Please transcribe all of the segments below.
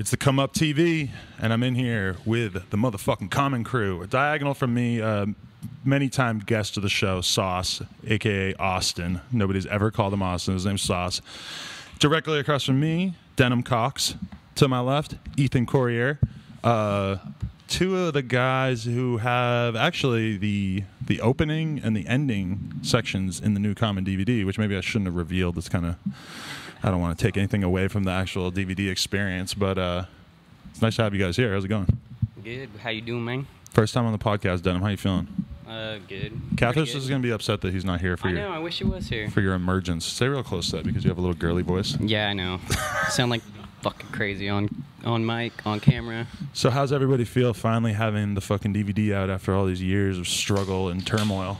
It's the Come Up TV, and I'm in here with the motherfucking Common Crew. A diagonal from me, uh, many time guest of the show, Sauce, aka Austin. Nobody's ever called him Austin. His name's Sauce. Directly across from me, Denim Cox. To my left, Ethan Corriere. Uh, two of the guys who have actually the the opening and the ending sections in the new Common DVD, which maybe I shouldn't have revealed. It's kind of I don't want to take anything away from the actual DVD experience, but uh, it's nice to have you guys here. How's it going? Good. How you doing, man? First time on the podcast, Denim. How you feeling? Uh, good. Pretty is to be upset that he's not here for I your know. I wish he was here. for your emergence. Stay real close to that because you have a little girly voice. Yeah, I know. Sound like fucking crazy on on mic, on camera. So how's everybody feel finally having the fucking DVD out after all these years of struggle and turmoil?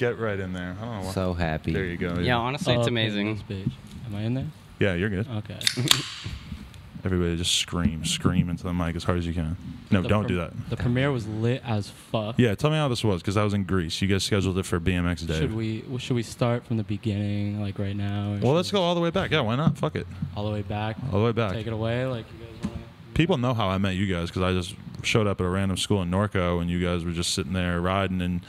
So fucking happy. Get right in there. Oh, I don't know. So happy. there you go. Yeah, honestly, it's Oh, okay, amazing. this page. Am I in there? Yeah, you're good. Okay. Everybody just scream, scream into the mic as hard as you can. No, The don't pre- do that. The premiere was lit as fuck. Yeah, tell me how this was because I was in Greece. You guys scheduled it for BMX Day. Should we well, should we start from the beginning, like right now? or Well, should let's we- go all the way back. Yeah, why not? Fuck it. all the way back. All the way back. Take it away, like you guys want to. People know how I met you guys because I just showed up at a random school in Norco and you guys were just sitting there riding and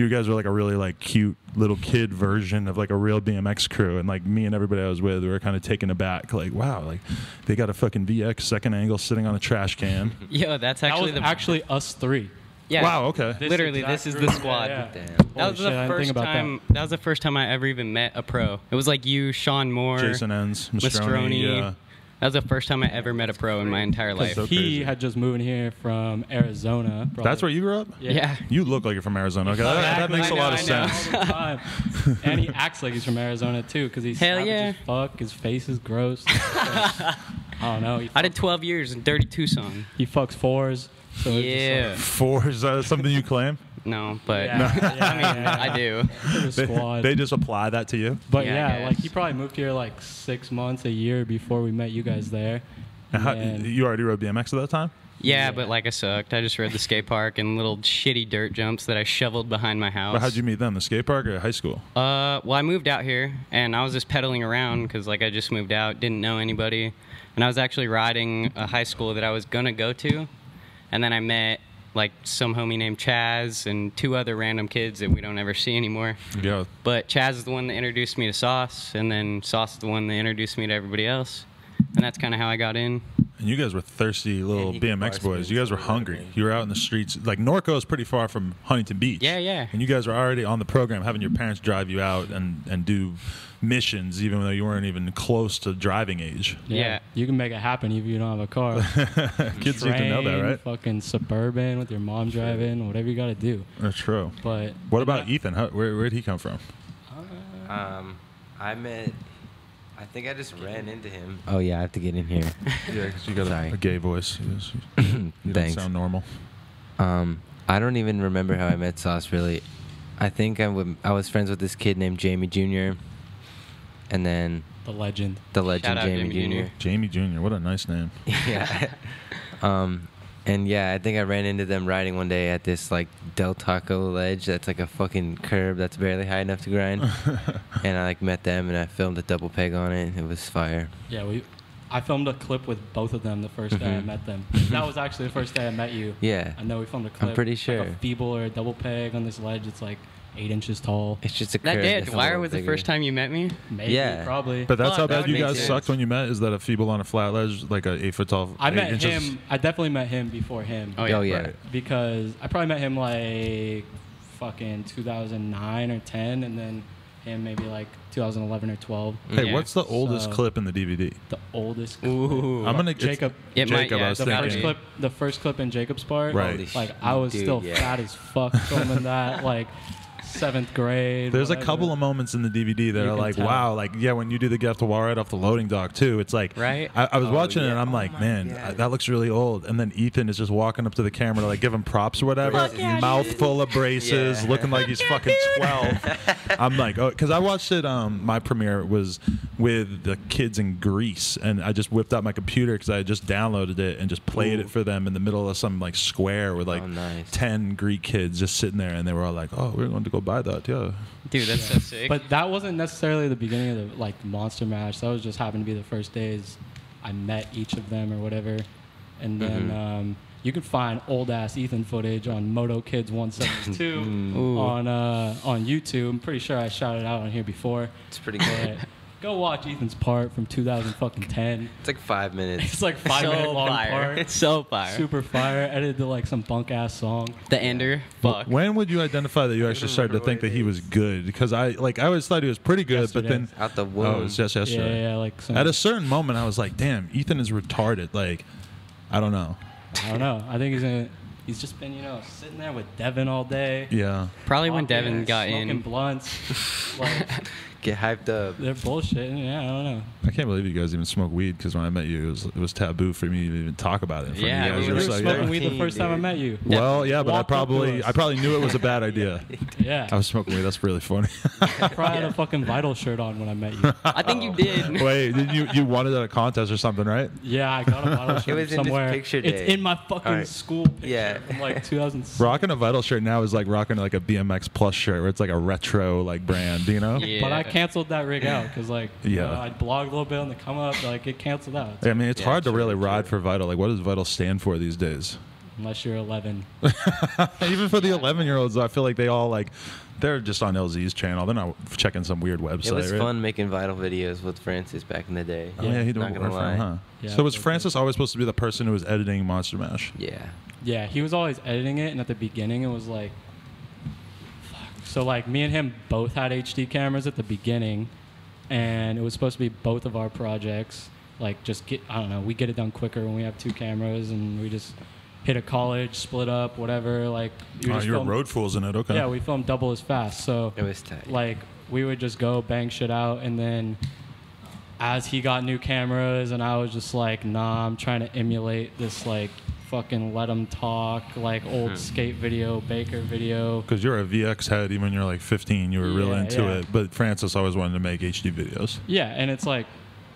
you guys were like a really like cute little kid version of like a real BMX crew and like me and everybody I was with we were kind of taken aback like wow like they got a fucking VX second angle sitting on a trash can. Yo, that's That actually was the actually us three. yeah. Wow, okay. This Literally, this is the squad. Yeah, yeah. Damn. That was shit, the first about time. that. That. was the first time I ever even met a pro. It was like you, Sean Moore, Jason Enns, Mastroni, Mastroni. yeah. That was the first time I ever met a pro in my entire life. So he had just moved in here from Arizona. probably- That's where you grew up? yeah. You look like you're from Arizona. Okay, oh, that, that Exactly. makes a I know, lot of I know. sense. all the time. and he acts like he's from Arizona too, because he's Hell savage yeah. as fuck. His face is gross. I don't know. I did 12 years in Dirty Tucson. he fucks fours. So it's just Yeah. Four is that something you claim? No, but Yeah, yeah, I mean, yeah. I do. like They, squad. they just apply that to you. But Yeah, I yeah, like guess. he probably moved here like six months, a year before we met you guys there. And how, And- you already rode BMX at that time? Yeah, Yeah. but like I sucked. I just rode the skate park and little shitty dirt jumps that I shoveled behind my house. But how'd you meet them? The skate park or high school? Uh, well, I moved out here and I was just pedaling around because like I just moved out, didn't know anybody, and I was actually riding a high school that I was gonna go to, and then I met like some homie named Chaz and two other random kids that we don't ever see anymore. Yeah. But Chaz is the one that introduced me to Sauce, and then Sauce is the one that introduced me to everybody else, and that's kind of how I got in. And you guys were thirsty little he could BMX boys. You guys were hungry. somewhere. You were out in the streets. Like Norco is pretty far from Huntington Beach. Yeah, yeah. And you guys were already on the program, having your parents drive you out and and do missions, even though you weren't even close to driving age. Yeah. You can make it happen even if you don't have a car. Kids need to know that, right? Fucking suburban with your mom driving, whatever you got to do. That's true. But What about Ethan? How, where where'd he come from? Um, I met. I think I just ran into him. Oh yeah, I have to get in here. Yeah, because you got a, Sorry. a gay voice. You, just- you don't Thanks. sound normal. Um, I don't even remember how I met Sauce really. I think I was friends with this kid named Jamie Jr. And then the legend. the legend Jamie, Jamie Jr. Jr. Jamie Jr. What a nice name. yeah. um, and yeah, I think I ran into them riding one day at this like Del Taco ledge that's like a fucking curb that's barely high enough to grind. and I like met them and I filmed a double peg on it. And it was fire. Yeah, we. I filmed a clip with both of them the 1st day I Mhm. met them. That was actually the first day I met you. Yeah. I know we filmed a clip. I'm pretty like sure. a feeble or a double peg on this ledge. It's like eight inches tall. It's just a That curb. did. that's Wire little was the first time you met me. Maybe, Yeah. probably. But that's Fuck, how that bad you guys sense. sucked when you met. Is that a feeble on a flat ledge, like a eight foot tall? I eight met inches? him. I definitely met him before him. Oh, yeah. Oh yeah. Right. because I probably met him like fucking 2009 or 10, and then him maybe like 2011 or 12. Hey, Yeah. what's the oldest So- clip in the DVD? The oldest. Ooh. I'm gonna Jacob. It might, Jacob, yeah, I was The it's first clip, the first clip in Jacob's part. Right. Holy Like sh- I was dude, still yeah. fat as fuck filming that. Like seventh grade. There's a couple of moments in the DVD that You are like, tell. wow, like yeah, when you do the get off the right off the loading dock too, it's like, Right? I, I was Oh, watching it and I'm Oh like, man, God. uh, that looks really old. And then Ethan is just walking up to the camera to like give him props or whatever, Fuck yeah, mouth full of braces, Yeah. looking like he's fucking 12. I'm like, oh, because I watched it. Um, my premiere was with the kids in Greece, and I just whipped out my computer because I had just downloaded it and just played Ooh. it for them in the middle of some like square with like Oh, nice. 10 Greek kids just sitting there, and they were all like, oh, we're going to go buy that, yeah. Dude, that's so sick. But that wasn't necessarily the beginning of the like monster match. That was just happened to be the first days I met each of them or whatever. And then Mhm. um, you can find old ass Ethan footage on Moto Kids 172 Ooh. on uh, on YouTube. I'm pretty sure I shouted out on here before. It's pretty But good. Go watch Ethan's part from 2010. It's like five minutes. It's like five so minute long fire. part. So fire. Super fire. Edited to like some bunk ass song. The ender. Fuck. When would you identify that you actually started to think that he was good? Because I like I always thought he was pretty good, but then Yesterday. Out the oh, womb. it's just Yeah, yesterday. yeah, like some. At a certain moment, I was like, "Damn, Ethan is retarded." Like, I don't know. I don't know. I think he's gonna. He's just been, you know, sitting there with Devin all day. Yeah. Probably when Devin got smoking in. blunts. like Get hyped up. they're bullshitting. Yeah, I don't know. I can't believe you guys even smoke weed because when I met you, it was, it was taboo for me to even talk about it. In front Yeah, of we you You guys. were were It was smoking like, weed the first time I met you. well, yeah, but I Walked up probably. I probably knew it was a bad idea. Yeah. I was smoking weed. That's really funny. I probably had a fucking Vital shirt on when I met you. I think you did. Wait, did you you won it at a contest or something, right? Yeah, I got a Vital shirt was in this somewhere. picture It's in my fucking Alright. school picture Yeah. from like 2006. Rocking a Vital shirt now is like rocking like a BMX Plus shirt, where it's like a retro like brand. You know? Yeah. But I canceled that rig out because like Yeah. uh, I blogged a little bit on the come up, like it canceled out. I mean, it's Yeah, hard to really true. ride for Vital. Like, what does Vital stand for these days? Unless you're 11. Even for the 11 year olds, I feel like they all like they're just on LZ's channel. They're not checking some weird website. It was right? fun making vital videos with Francis back in the day. Oh yeah, he Not didn't gonna work him, lie. huh? Yeah, so was. Francis always supposed to be the person who was editing Monster Mash? Yeah. Yeah, he was always editing it, and at the beginning, it was like, fuck. So like me and him both had HD cameras at the beginning, and it was supposed to be both of our projects. Like just get, I don't know, we get it done quicker when we have two cameras, and we just hit a college, split up, whatever. Like you Oh, you were road fools in it. Okay. Yeah, we filmed double as fast. So It was tight. like we would just go bang shit out and then as he got new cameras and I was just like nah I'm trying to emulate this like fucking let them talk like old skate video Baker video Because you're a VX head, even when you're like 15, you were real Yeah, into yeah. it. But Francis always wanted to make HD videos. yeah and it's like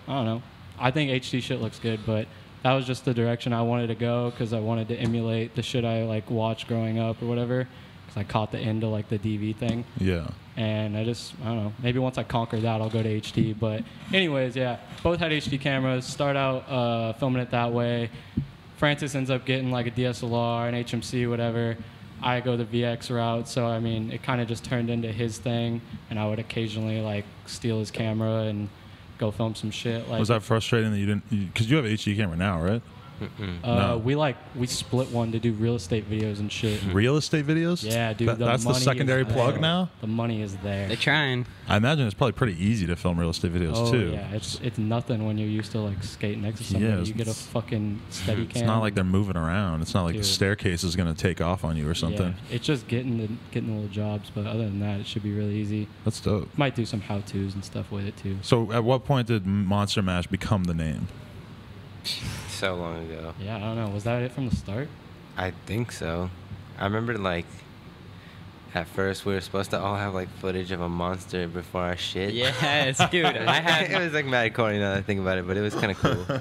I don't know I think HD shit looks good but that was just the direction I wanted to go because I wanted to emulate the shit I like watched growing up or whatever because I caught the end of like the DV thing Yeah. and I just I don't know. Maybe once I conquer that, I'll go to HD. But anyways, yeah, both had HD cameras. Start out uh, filming it that way. Francis ends up getting like a DSLR, an HMC, whatever. I go the VX route, so I mean, it kind of just turned into his thing, and I would occasionally like steal his camera and go film some shit. Like, was that frustrating that you didn't? Because you have HD camera now, right? Uh, No. we like we split one to do real estate videos and shit. Real estate videos? Yeah, dude. That- the that's the money is secondary plug there. now. The money is there. They're trying. I imagine it's probably pretty easy to film real estate videos Oh too. yeah, it's it's nothing when you're used to like skating next to somebody. Yeah, you get a it's- fucking steady cam. It's not like they're moving around. It's not like the staircase is going to take off on you or something. Yeah, it's just getting the getting the little jobs, but other than that, it should be really easy. That's dope. Might do some how tos and stuff with it too. So, at what point did Monster Mash become the name? So long ago. Yeah, I don't know. Was that it from the start? I think so. I remember like at first we were supposed to all have like footage of a monster before our shit. Yes, dude. I had. it was like mad corny now that I think about it, but it was kind of cool.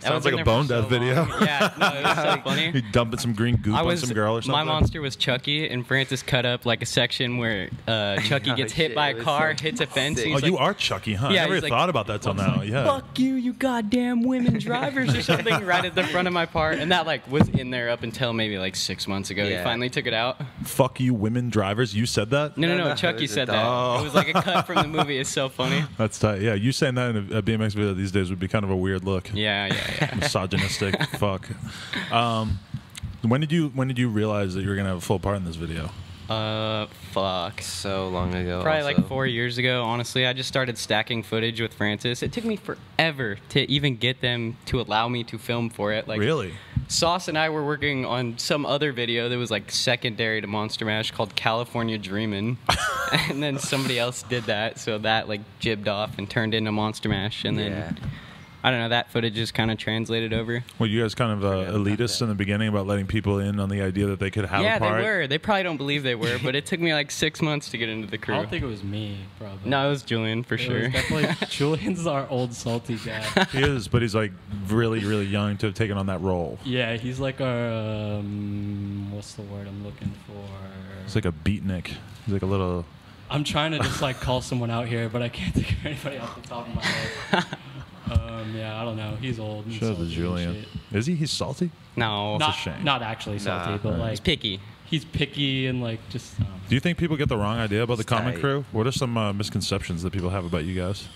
Sounds was like a there for bone so death video. Yeah, no, it was so funny. You dumping some green goop I on was some girl or something? my monster was Chucky, and Francis cut up like a section where uh, Chucky Oh, gets hit shit, by a car, so hits a fence. Oh, he's you are Chucky, huh? Yeah, I never he's like- thought about that till now. Yeah. "Fuck you, you goddamn women drivers" or something right at the front of my part, and that like was in there up until maybe like six months ago. Yeah. He finally took it out. Fuck you, women drivers. You said that. No, no, No, no. no, it Chucky said that. dog. It was like a cut from the movie. It's so funny. That's tight. Yeah, you saying that in a, a BMX video these days would be kind of a weird look. Yeah, yeah, yeah. Misogynistic. Fuck. Um, when did you when did you realize that you were gonna have a full part in this video? Uh, fuck. so long ago. Probably also. like four years ago, honestly. I just started stacking footage with Francis. It took me forever to even get them to allow me to film for it. Like really? Sauce and I were working on some other video that was like secondary to Monster Mash called California Dreamin'. and then somebody else did that, so that like jibbed off and turned into Monster Mash. And then Yeah. I don't know, that footage just kind of translated over. Well, you guys kind of uh, Forgot elitist in the beginning about letting people in on the idea that they could have yeah, a part? they were. They probably don't believe they were, but it took me like six months to get into the crew. I don't think it was me, probably. no, it was Julian for It sure. was definitely Julian's our old salty dad. He is, but he's like really, really young to have taken on that role. Yeah, he's like our um, what's the word I'm looking for? He's like a beatnik. He's like a little. I'm trying to just like call someone out here, but I can't think of anybody off the top of my head. Um, yeah, I don't know. He's old. and Shout out to salty and Julian. shit. Is he? He's salty. No, Not, shame. not actually salty, Nah. but Right. like he's picky. he's picky and like just. I don't know. Do you think people get the wrong idea about the It's Common tight. Crew? What are some uh, misconceptions that people have about you guys?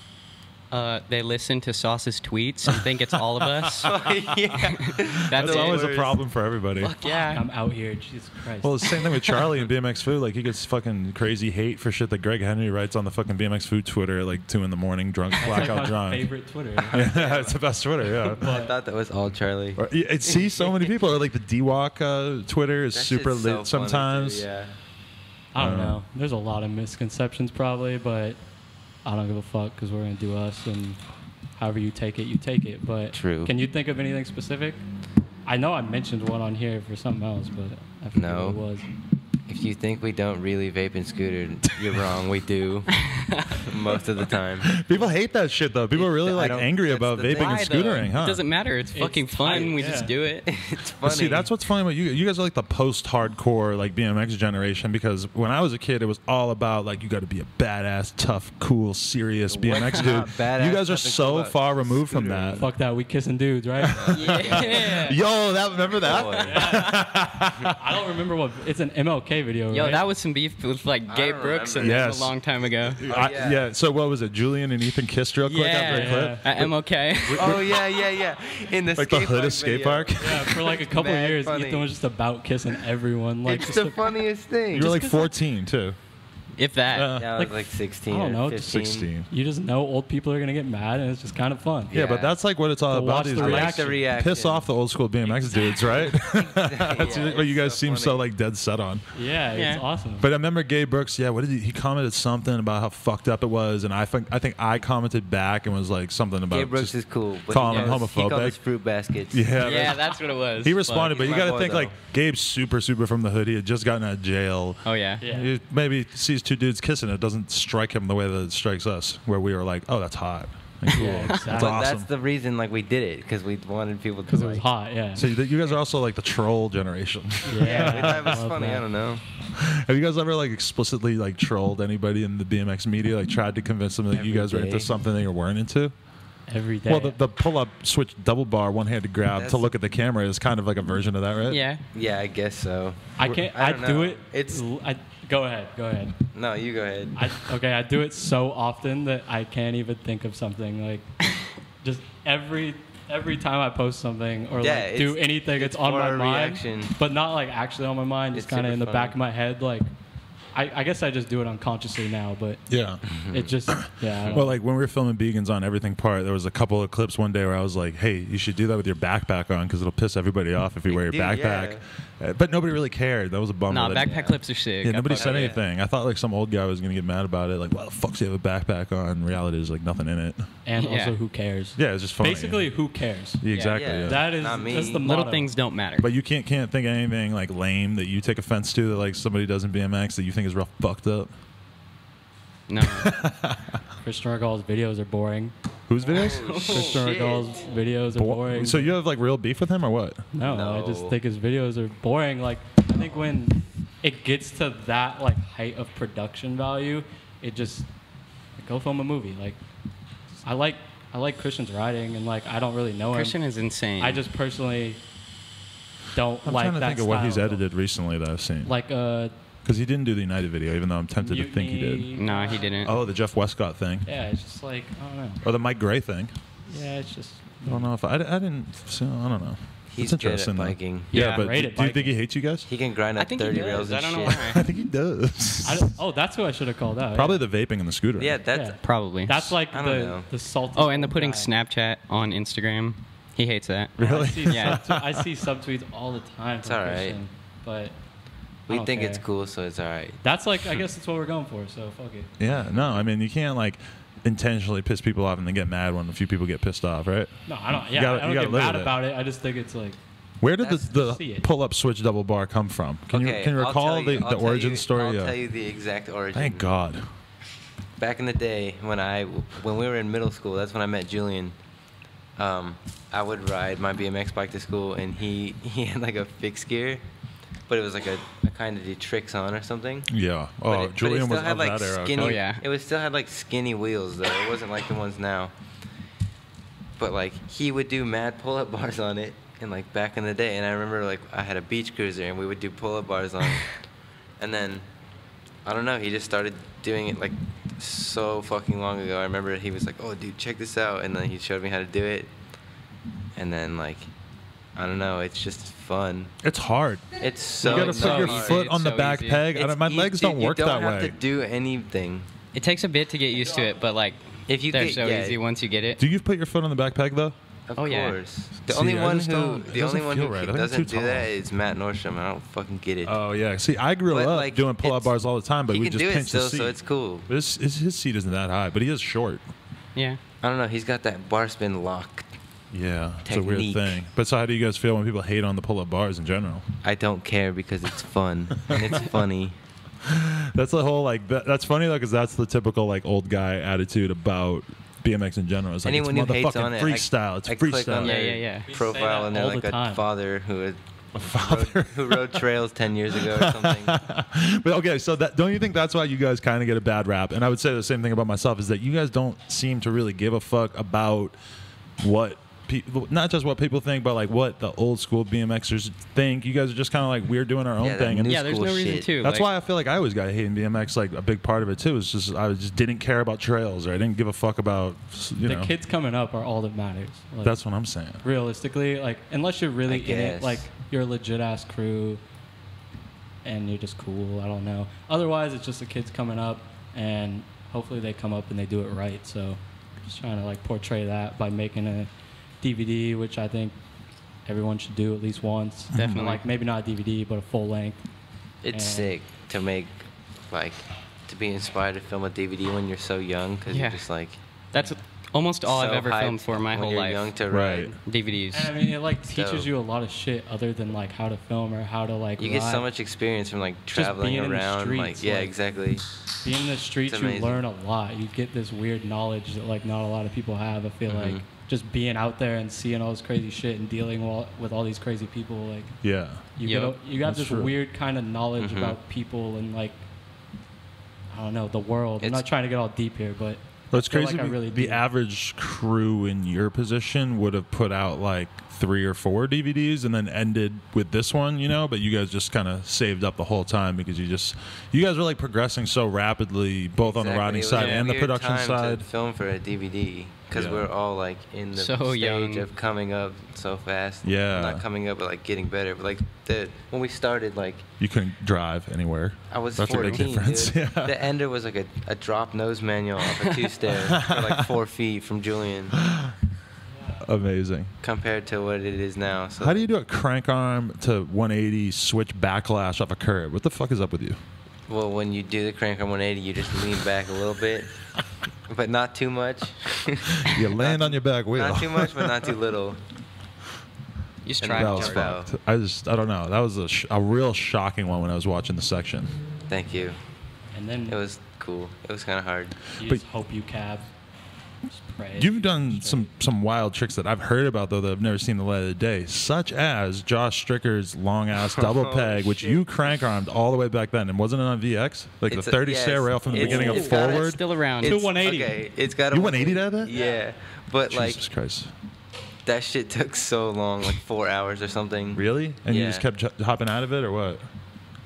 Uh, they listen to Sauce's tweets and think it's all of us. yeah. That's, That's always a problem for everybody. Fuck yeah. I'm out here. Jesus Christ. Well, it's the same thing with Charlie and BMX Food. Like he gets fucking crazy hate for shit that Greg Henry writes on the fucking BMX Food Twitter at like two in the morning, drunk, blackout drunk. favorite Twitter. yeah, it's the best Twitter. Yeah. Well, I thought that was all Charlie. Or, yeah, it see so many people. Or like the DWalk uh, Twitter is That super shit's so lit sometimes. too, yeah. I don't Uh, know. There's a lot of misconceptions probably, but I don't give a fuck because we're gonna do us, and however you take it, you take it. But True. Can you think of anything specific? I know I mentioned one on here for something else, but I forget No. what it was. If you think we don't really vape and scooter, you're wrong. We do most of the time. People hate that shit though. People are really like angry about the vaping and Why, though? scootering, huh? It doesn't matter. It's, It's fucking fun. tight, we yeah. just do it. It's But funny. see, that's what's funny about you. You guys are like the post-hardcore like BMX generation because when I was a kid, it was all about like you got to be a badass, tough, cool, serious What's BMX not dude. badass, you guys are tough, and so about far removed from that. Fuck that, we kissing dudes, right? yeah. Yo, that remember that? Boy. I don't remember what. It's an MLK video, Yo, right? that was some beef with like Gabe Brooks and remember. them Yes. a long time ago. I- yeah. yeah. So what was it? Julian and Ethan kissed real quick after a Yeah. clip. Yeah. At MLK. Oh yeah, yeah, yeah. In the Like the hood park of skate video. park. yeah, for like a couple Mad years, funny. Ethan was just about kissing everyone. Like, It's the to- funniest thing. You were like 14 too. If that. Uh, yeah, I was like, like, 16 I don't know, 15. 16. you just know old people are gonna get mad, and it's just kind of fun. Yeah, but that's like what it's all To about watch these the I days. like the reaction. Piss off the old school BMX dudes, right? that's Yeah, what you guys so seem so like dead set on. Yeah, Yeah. it's awesome. But I remember Gabe Brooks. Yeah, what did he? He commented something about how fucked up it was, and I think I think I commented back and was like something about Gabe Brooks is cool. But calling he him goes- He homophobic. called us fruit baskets. yeah. yeah, that's- that's what it was. he responded, but He's you got to think though. like Gabe's super super from the hood. He had just gotten out of jail. Oh yeah. Yeah. He maybe sees two dudes kissing. It doesn't strike him the way that it strikes us, where we are like, "Oh, that's hot." Like, cool. Yeah, That's exactly. But awesome. that's the reason like we did it because we wanted people to. because it was hot. Yeah. so you you guys are also like the troll generation. Yeah, we thought it was love funny. that. I don't know. Have you guys ever like explicitly like trolled anybody in the BMX media? Like tried to convince them that you Every guys were into something that you weren't into? Every day. Well, the, the pull-up switch double bar one-handed grab to look at the camera is kind of like a version of that, right? Yeah. Yeah, I guess so. I can't. I I, don't do know. it. It's- l- I, go ahead. Go ahead. No, you go ahead. I, okay, I do it so often that I can't even think of something like just every every time I post something or Yeah, like do anything, it's, it's on for my a mind, reaction. but not like actually on my mind, just It's kind of super in the back funny. of my head. Like, I, I guess I just do it unconsciously now, but Yeah. it just yeah. I don't Well, like when we were filming Begans on Everything Part, there was a couple of clips one day where I was like, "Hey, you should do that with your backpack on because it'll piss everybody off if you wear your Dude, backpack." Uh, But nobody really cared. That was a bummer. Nah, that- backpack clips are sick. Yeah, nobody said with it. anything. I thought like some old guy was gonna get mad about it. Like, why the fuck do you have a backpack on? In reality, there's like nothing in it. and Yeah. also who cares? Yeah, it's just funny. Basically, who cares? Yeah, exactly. Yeah. yeah. That is Not me. that's the Little motto. things don't matter. But you can't can't think of anything like lame that you take offense to that like somebody does in BMX that you think is real fucked up. no. Christian Rigal's videos are boring. Whose videos? Christian shit. Rigal's videos are Bo- boring. So you have like real beef with him or what? No, no, I just think his videos are boring. Like I think when it gets to that like height of production value, it just like, go film a movie. Like I like I like Christian's writing and like I don't really know Christian him. is insane. I just personally don't I'm like trying to think of what he's edited recently that I've seen. Like uh Because he didn't do the United video, even though I'm tempted to think he did. Mutiny, No, he didn't. Oh, the Jeff Westcott thing, Yeah, it's just like I don't know. or the Mike Gray thing. Yeah, it's just I don't know if I, I didn't. So, I don't know. He's It's good at interesting, though. biking. Yeah, Yeah, but great do, at do you think biking. he hates you guys? He can grind I up think he 30 does. rails I and don't know shit. why. I think he does. I don't, oh, that's who I should have called out. Probably yeah. the vaping and the scooter. Yeah, that's Yeah. Probably. That's like I don't the know. the salty. Oh, and the putting guy. Snapchat on Instagram. He hates that. Really? I see, Yeah. subtweet- I see subtweets all the time. It's from all right. Christian, but I we don't think it's cool, so it's all right. That's like I guess that's what we're going for. So fuck it. Yeah, no, I mean you can't like intentionally piss people off and then get mad when a few people get pissed off, right? No, I don't. Yeah, gotta- I don't you gotta get mad it. about it. I just think it's like Where did That's- the, the pull-up switch double bar come from? Can okay, you can you recall tell you- the, the origin you- story? I'll Yeah. tell you the exact origin. Thank God. Back in the day when I when we were in middle school, that's when I met Julian. Um, I would ride my BMX bike to school, and he he had like a fixed gear, but it was like a, a kind of the tricks on or something. Yeah. But Oh, it- but it Julian still was had, of like that era. Skinny, Oh, yeah. It was still had like skinny wheels though. It wasn't like the ones now. but like he would do mad pull-up bars on it, and like back in the day. And I remember like I had a beach cruiser, and we would do pull-up bars on it. and then I don't know, he just started doing it like so fucking long ago. I remember he was like, "Oh, dude, check this out," and then he showed me how to do it. And then like, I don't know, it's just fun. It's hard. It's so you gotta so put your easy. foot on the So back easy. peg. I don't, my It's legs easy. don't work you don't have to do anything. It takes a bit to get used to it, but like If you they're get- so yeah. easy once you get it. Do you put your foot on the back peg though? Of Oh, yeah. course. The See, only I one who the only doesn't one who right. I doesn't do that tall. is Matt Nordstrom. I don't fucking get it. Oh yeah. See, I grew But, up like, doing pull-up bars all the time, but we can just do it pinch still, the seat. so it's cool. But his, his, his seat isn't that high, but he is short. Yeah. I don't know. He's got that bar spin lock. Yeah, it's a weird thing. But so, how do you guys feel when people hate on the pull-up bars in general? I don't care because it's fun and it's funny. That's the whole like. That, that's funny though, because that's the typical like old guy attitude about BMX in general. It's like Anyone it's who hates motherfucking on it, freestyle. I, it's I click on freestyle. Yeah, yeah, yeah. Profile and they're like the a time. father who had A father rode, who rode trails ten years ago or something. but okay, so that don't you think that's why you guys kind of get a bad rap? And I would say the same thing about myself is that you guys don't seem to really give a fuck about what people, not just what people think, but like what the old school BMXers think. You guys are just kind of like we're doing our own Yeah, that thing, and Yeah, there's school no reason to. that's like, why I feel like I always got hating BMX. Like a big part of it too is just I just didn't care about trails or I didn't give a fuck about you the know. kids coming up are all that matters. Like, That's what I'm saying. realistically like unless you're really I in it, like you're a legit ass crew, and you're just cool. I don't know. Otherwise, it's just the kids coming up, and hopefully they come up and they do it right. So, just trying to like portray that by making a DVD, which I think everyone should do at least once. Definitely. Like maybe not a DVD, but a full length. It's And- sick to make like to be inspired to film a DVD when you're so young because Yeah. you're just like That's almost all I've so ever hyped filmed for my when whole you're life. Young to Right. ride. DVDs. And I mean, it like teaches dope. you a lot of shit other than like how to film or how to like. You get so ride. much experience from like Just traveling being in the around. streets, like yeah, like- exactly. being in the streets It's you amazing. learn a lot you get this weird knowledge that like not a lot of people have i feel Mhm. like just being out there and seeing all this crazy shit and dealing wa- with all these crazy people like Yeah. you Yep. get a, you got That's this true. weird kind of knowledge Mhm. about people and like i don't know the world i'm not trying to get all deep here but Well, it's crazy. like I be- really the do. average crew in your position would have put out like three or four DVDs and then ended with this one, you know. But you guys just kind of saved up the whole time because you just you guys were like progressing so rapidly, both on the Exactly. riding It was side and the production time side. To film for a DVD because Yeah. we're all like in the So stage young. of coming up so fast. Yeah. Not coming up, but like getting better. But like the when we started, like You couldn't drive anywhere. I was That's 14, a big difference. dude. Yeah. The ender was like a, a drop nose manual off a two stair for like four feet from Julian Amazing. compared to what it is now. So How do you do a crank arm to 180 switch backlash off a curb? What the fuck is up with you? Well, when you do the crank arm 180, you just lean back a little bit, but not too much. You land on your back wheel. Not too much, but not too little. You just And try that was jump to out. fucked. I just I don't know. That was a, sh- a real shocking one when I was watching the section. Thank you. and then It was cool. It was kind of hard. you but- just hope you cab just pray You've done some some wild tricks that I've heard about though that I've never seen the light of the day, such as Josh Stricker's long ass oh, double Oh, peg, which shit. you crank armed all the way back then, and wasn't it on VX? Like It's the a- 30 stair rail from the beginning of it's forward. It's still around. Two It's- 180. Okay, it's got a You 180 at that? Yeah, but like Jesus Christ, that shit took so long, like four hours or something. really? And you just kept j- hopping out of it, or what?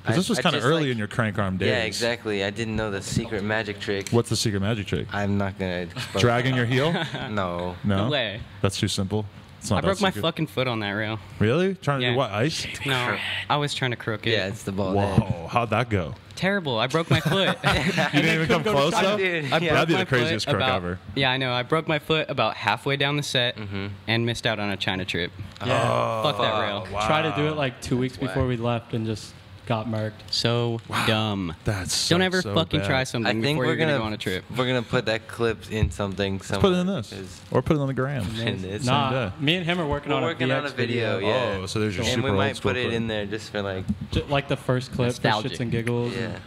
I- Because this was kind of early like- in your crank arm days. Yeah, exactly. I didn't know the secret magic trick. What's the secret magic trick? I'm not gonna expose Dragging your heel? No. No, No way. That's too simple. It's not I broke my fucking foot on that rail. Really? Trying to Yeah. do what? Ice? No, I was trying to crook it. Yeah, it's the ball. head. Whoa! How'd that go? Terrible. I broke my foot. You didn't even come close though. Dude, I yeah. broke That'd be the craziest foot crook about- ever. Yeah, I know. I broke my foot about halfway down the set Mhm. and missed out on a China trip. yeah Fuck that rail. wow. try to do it like two weeks Whack. before we left and just got marked. So dumb. That's Don't ever so fucking bad. try I something think before we're you're gonna, gonna go on a trip. We're gonna put that clip in something. Let's put it in this, 'cause- or put it on the gram. Nah me and him are working We're on working a on a VX video. Yeah. Oh, so there's your and super we might put it clip. in there just for like. Ju- like the first clip for Nostalgic. shits and giggles Yeah.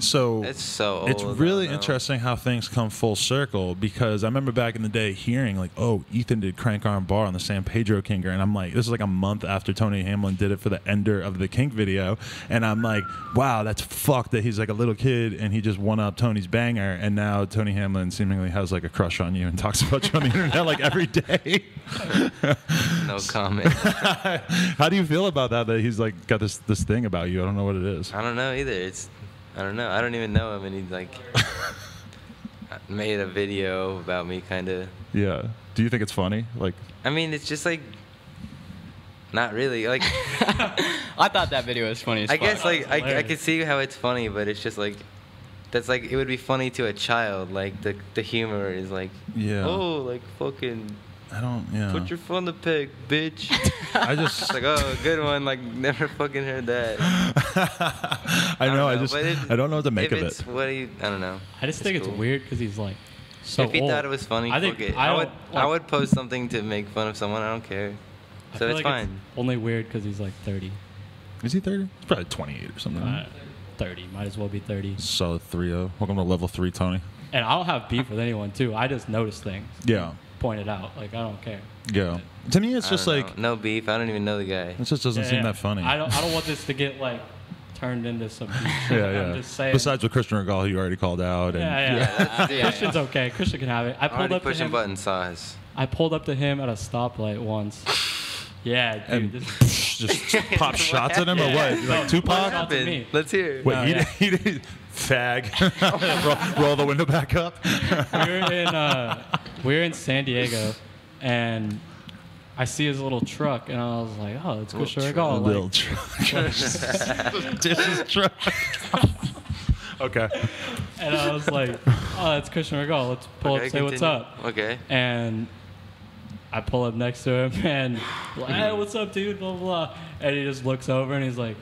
So It's so old. It's really interesting how things come full circle because I remember back in the day hearing like, oh, Ethan did Crank Arm Bar on the San Pedro Kinker, and I'm like, this is like a month after Tony Hamlin did it for the Ender of the Kink video, and I'm like, wow, that's fucked that he's like a little kid and he just won up Tony's banger, and now Tony Hamlin seemingly has like a crush on you and talks about you on the internet like every day. No comment. how do you feel about that? That he's like got this this thing about you? I don't know what it is. I don't know either. It's I don't know. I don't even know him, and he like made a video about me, kind of. Yeah. Do you think it's funny? Like, I mean, it's just like not really. Like I thought that video was funny as I fuck. guess like I, I could see how it's funny, but it's just like that's like it would be funny to a child. Like the the humor is like Yeah. oh like fucking I don't. Yeah. put your phone to peg, bitch. I it's just. like oh good one. Like never fucking heard that. I know. I, don't just. but if- I don't know what to make if of it's it. What do you? I don't know. I just It's think it's weird because he's like so if he old. thought it was funny, I think it. I, I, don't, would. I would post something to make fun of someone. I don't care. I So feel it's like fine. only weird because he's like 30. Is he thirty? He's probably twenty-eight or something. Uh, 30 might as well be 30. Solid 3-0. Welcome to level three, Tony. And I don't have beef with anyone too. I just notice things, Yeah. Point it out. Like I don't care. Yeah. To me, it's I just don't like know. no beef. I don't even know the guy. it just doesn't Yeah, seem yeah. that funny. I don't. I don't want this to get like turned into some. beef. yeah, I'm yeah. just saying. Besides with Christian Rigal, who you already called out, and yeah, yeah. that's- yeah, Christian's okay. Christian can have it. I pulled Already up to pushing him. button size. I pulled up to him at a stoplight once. Yeah, dude. and this, just pop shots at him or what? Like Tupac? what happened? Let's hear. it. Wait, No, he, yeah. did, he did fag. roll, roll the window back up. we were in uh, we were in San Diego, and I see his little truck, and I was like, "Oh, it's Christian Rigal." Little Like, truck. Dishes truck. okay. and I was like, "Oh, that's Christian Rigal. Let's pull Okay, up, say what's up." Okay. And I pull up next to him, and like, "Hey, what's up, dude?" Blah blah. blah. And he just looks over, and he's like.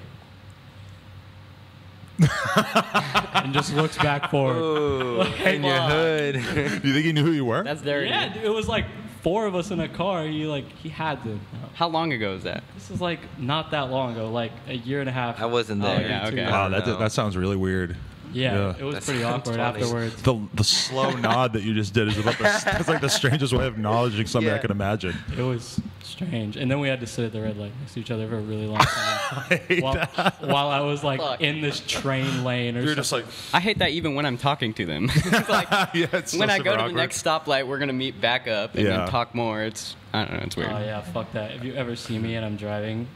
and just looks back forward. Oh, in your Fuck. hood. Do you think he knew who you were? That's dirty. Yeah, dude, it was like four of us in a car. He like he had to. How long ago was that? This is like not that long ago, like a year and a half. I wasn't Oh, there. yeah, okay. wow, that, No. that sounds really weird. Yeah, Yeah. it was That pretty awkward funny. afterwards. The the slow nod that you just did is about the, that's like the strangest way of acknowledging something I Yeah. can imagine. It was strange, and then we had to sit at the red light next to each other for a really long time I hate while, that. while I was like Fuck. in this train lane or You're something. just like, I hate that even when I'm talking to them. It's like yeah, it's so when I super go to the next stoplight, we're gonna meet back up and Yeah. then talk more. It's I don't know. It's weird. Oh yeah, fuck that. If you ever see me and I'm driving,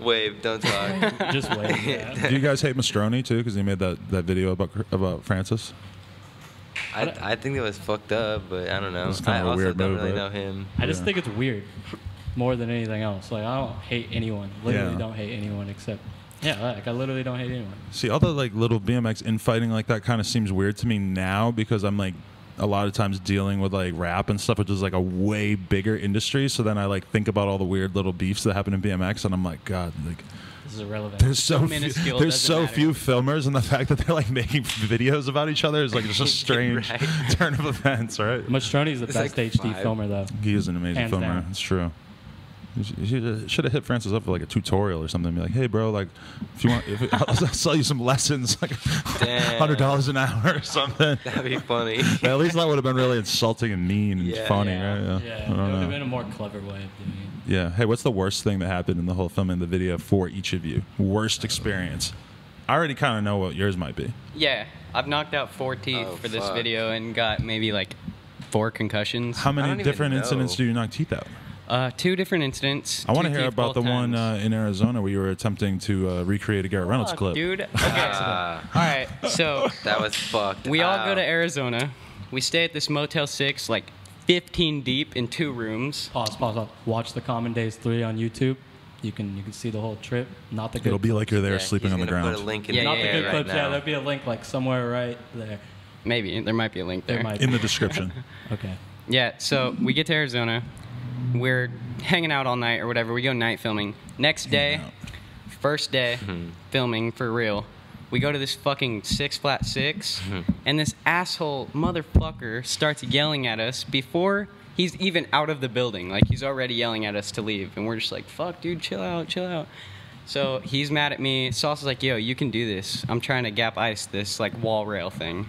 Wave, don't talk. just wait. Yeah. Do you guys hate Mastroni too? Because he made that, that video about about Francis. I, I think it was fucked up, but I don't know. It's kind I of a also weird don't move, really right? know him. I just Yeah. think it's weird more than anything else. Like I don't hate anyone. Literally Yeah. don't hate anyone except yeah. Like I literally don't hate anyone. See, all the like little BMX infighting like that kind of seems weird to me now because I'm like a lot of times dealing with like rap and stuff, which is like a way bigger industry. So then I like think about all the weird little beefs that happen in BMX, and I'm like, God, like This is irrelevant. there's so, few, minuscule, there's so matter. few filmers, and the fact that they're like making videos about each other is like just a strange Right. turn of events, right? Mastroni's the It's best like HD five. filmer though. He is an amazing Hands filmer. down. It's true. You should, should have hit Francis up for like a tutorial or something. Be like, hey, bro, like, if you want, if I'll, I'll sell you some lessons, like, hundred dollars an hour or something. That'd be funny. At least that would have been really insulting and mean and Yeah. funny, yeah, right? Yeah. yeah. I it don't would know. have been a more clever way of doing it. Yeah. Hey, what's the worst thing that happened in the whole film filming the video for each of you? Worst experience. I already kind of know what yours might be. Yeah, I've knocked out four teeth Oh, for this fuck. video and got maybe like four concussions. How many different incidents do you knock teeth out? Uh, two different incidents. I want to hear about the both one uh, in Arizona where you were attempting to uh, recreate a Garrett Reynolds Fuck, clip. dude. Okay. Ah, All right, so that was fucked. we all go to Arizona. We stay at this Motel Six, like 15 deep in two rooms. Pause, pause, pause. Watch the Common Days three on YouTube. You can you can see the whole trip. Not the good. It'll be like you're there Yeah, sleeping he's on the gonna ground. Put a link in Yeah, the not yeah, the good right clips. now. Yeah, there'll be a link like somewhere right there. Maybe there might be a link There there. might in the description. Okay. Yeah, so we get to Arizona. We're hanging out all night or whatever. We go night filming. Next day, first day mm-hmm. filming for real. We go to this fucking six flat 6 mm-hmm. and this asshole motherfucker starts yelling at us before he's even out of the building. Like he's already yelling at us to leave, and we're just like, "Fuck, dude, chill out, chill out." So he's mad at me. Sauce is like, yo, you can do this. I'm trying to gap ice this like wall rail thing.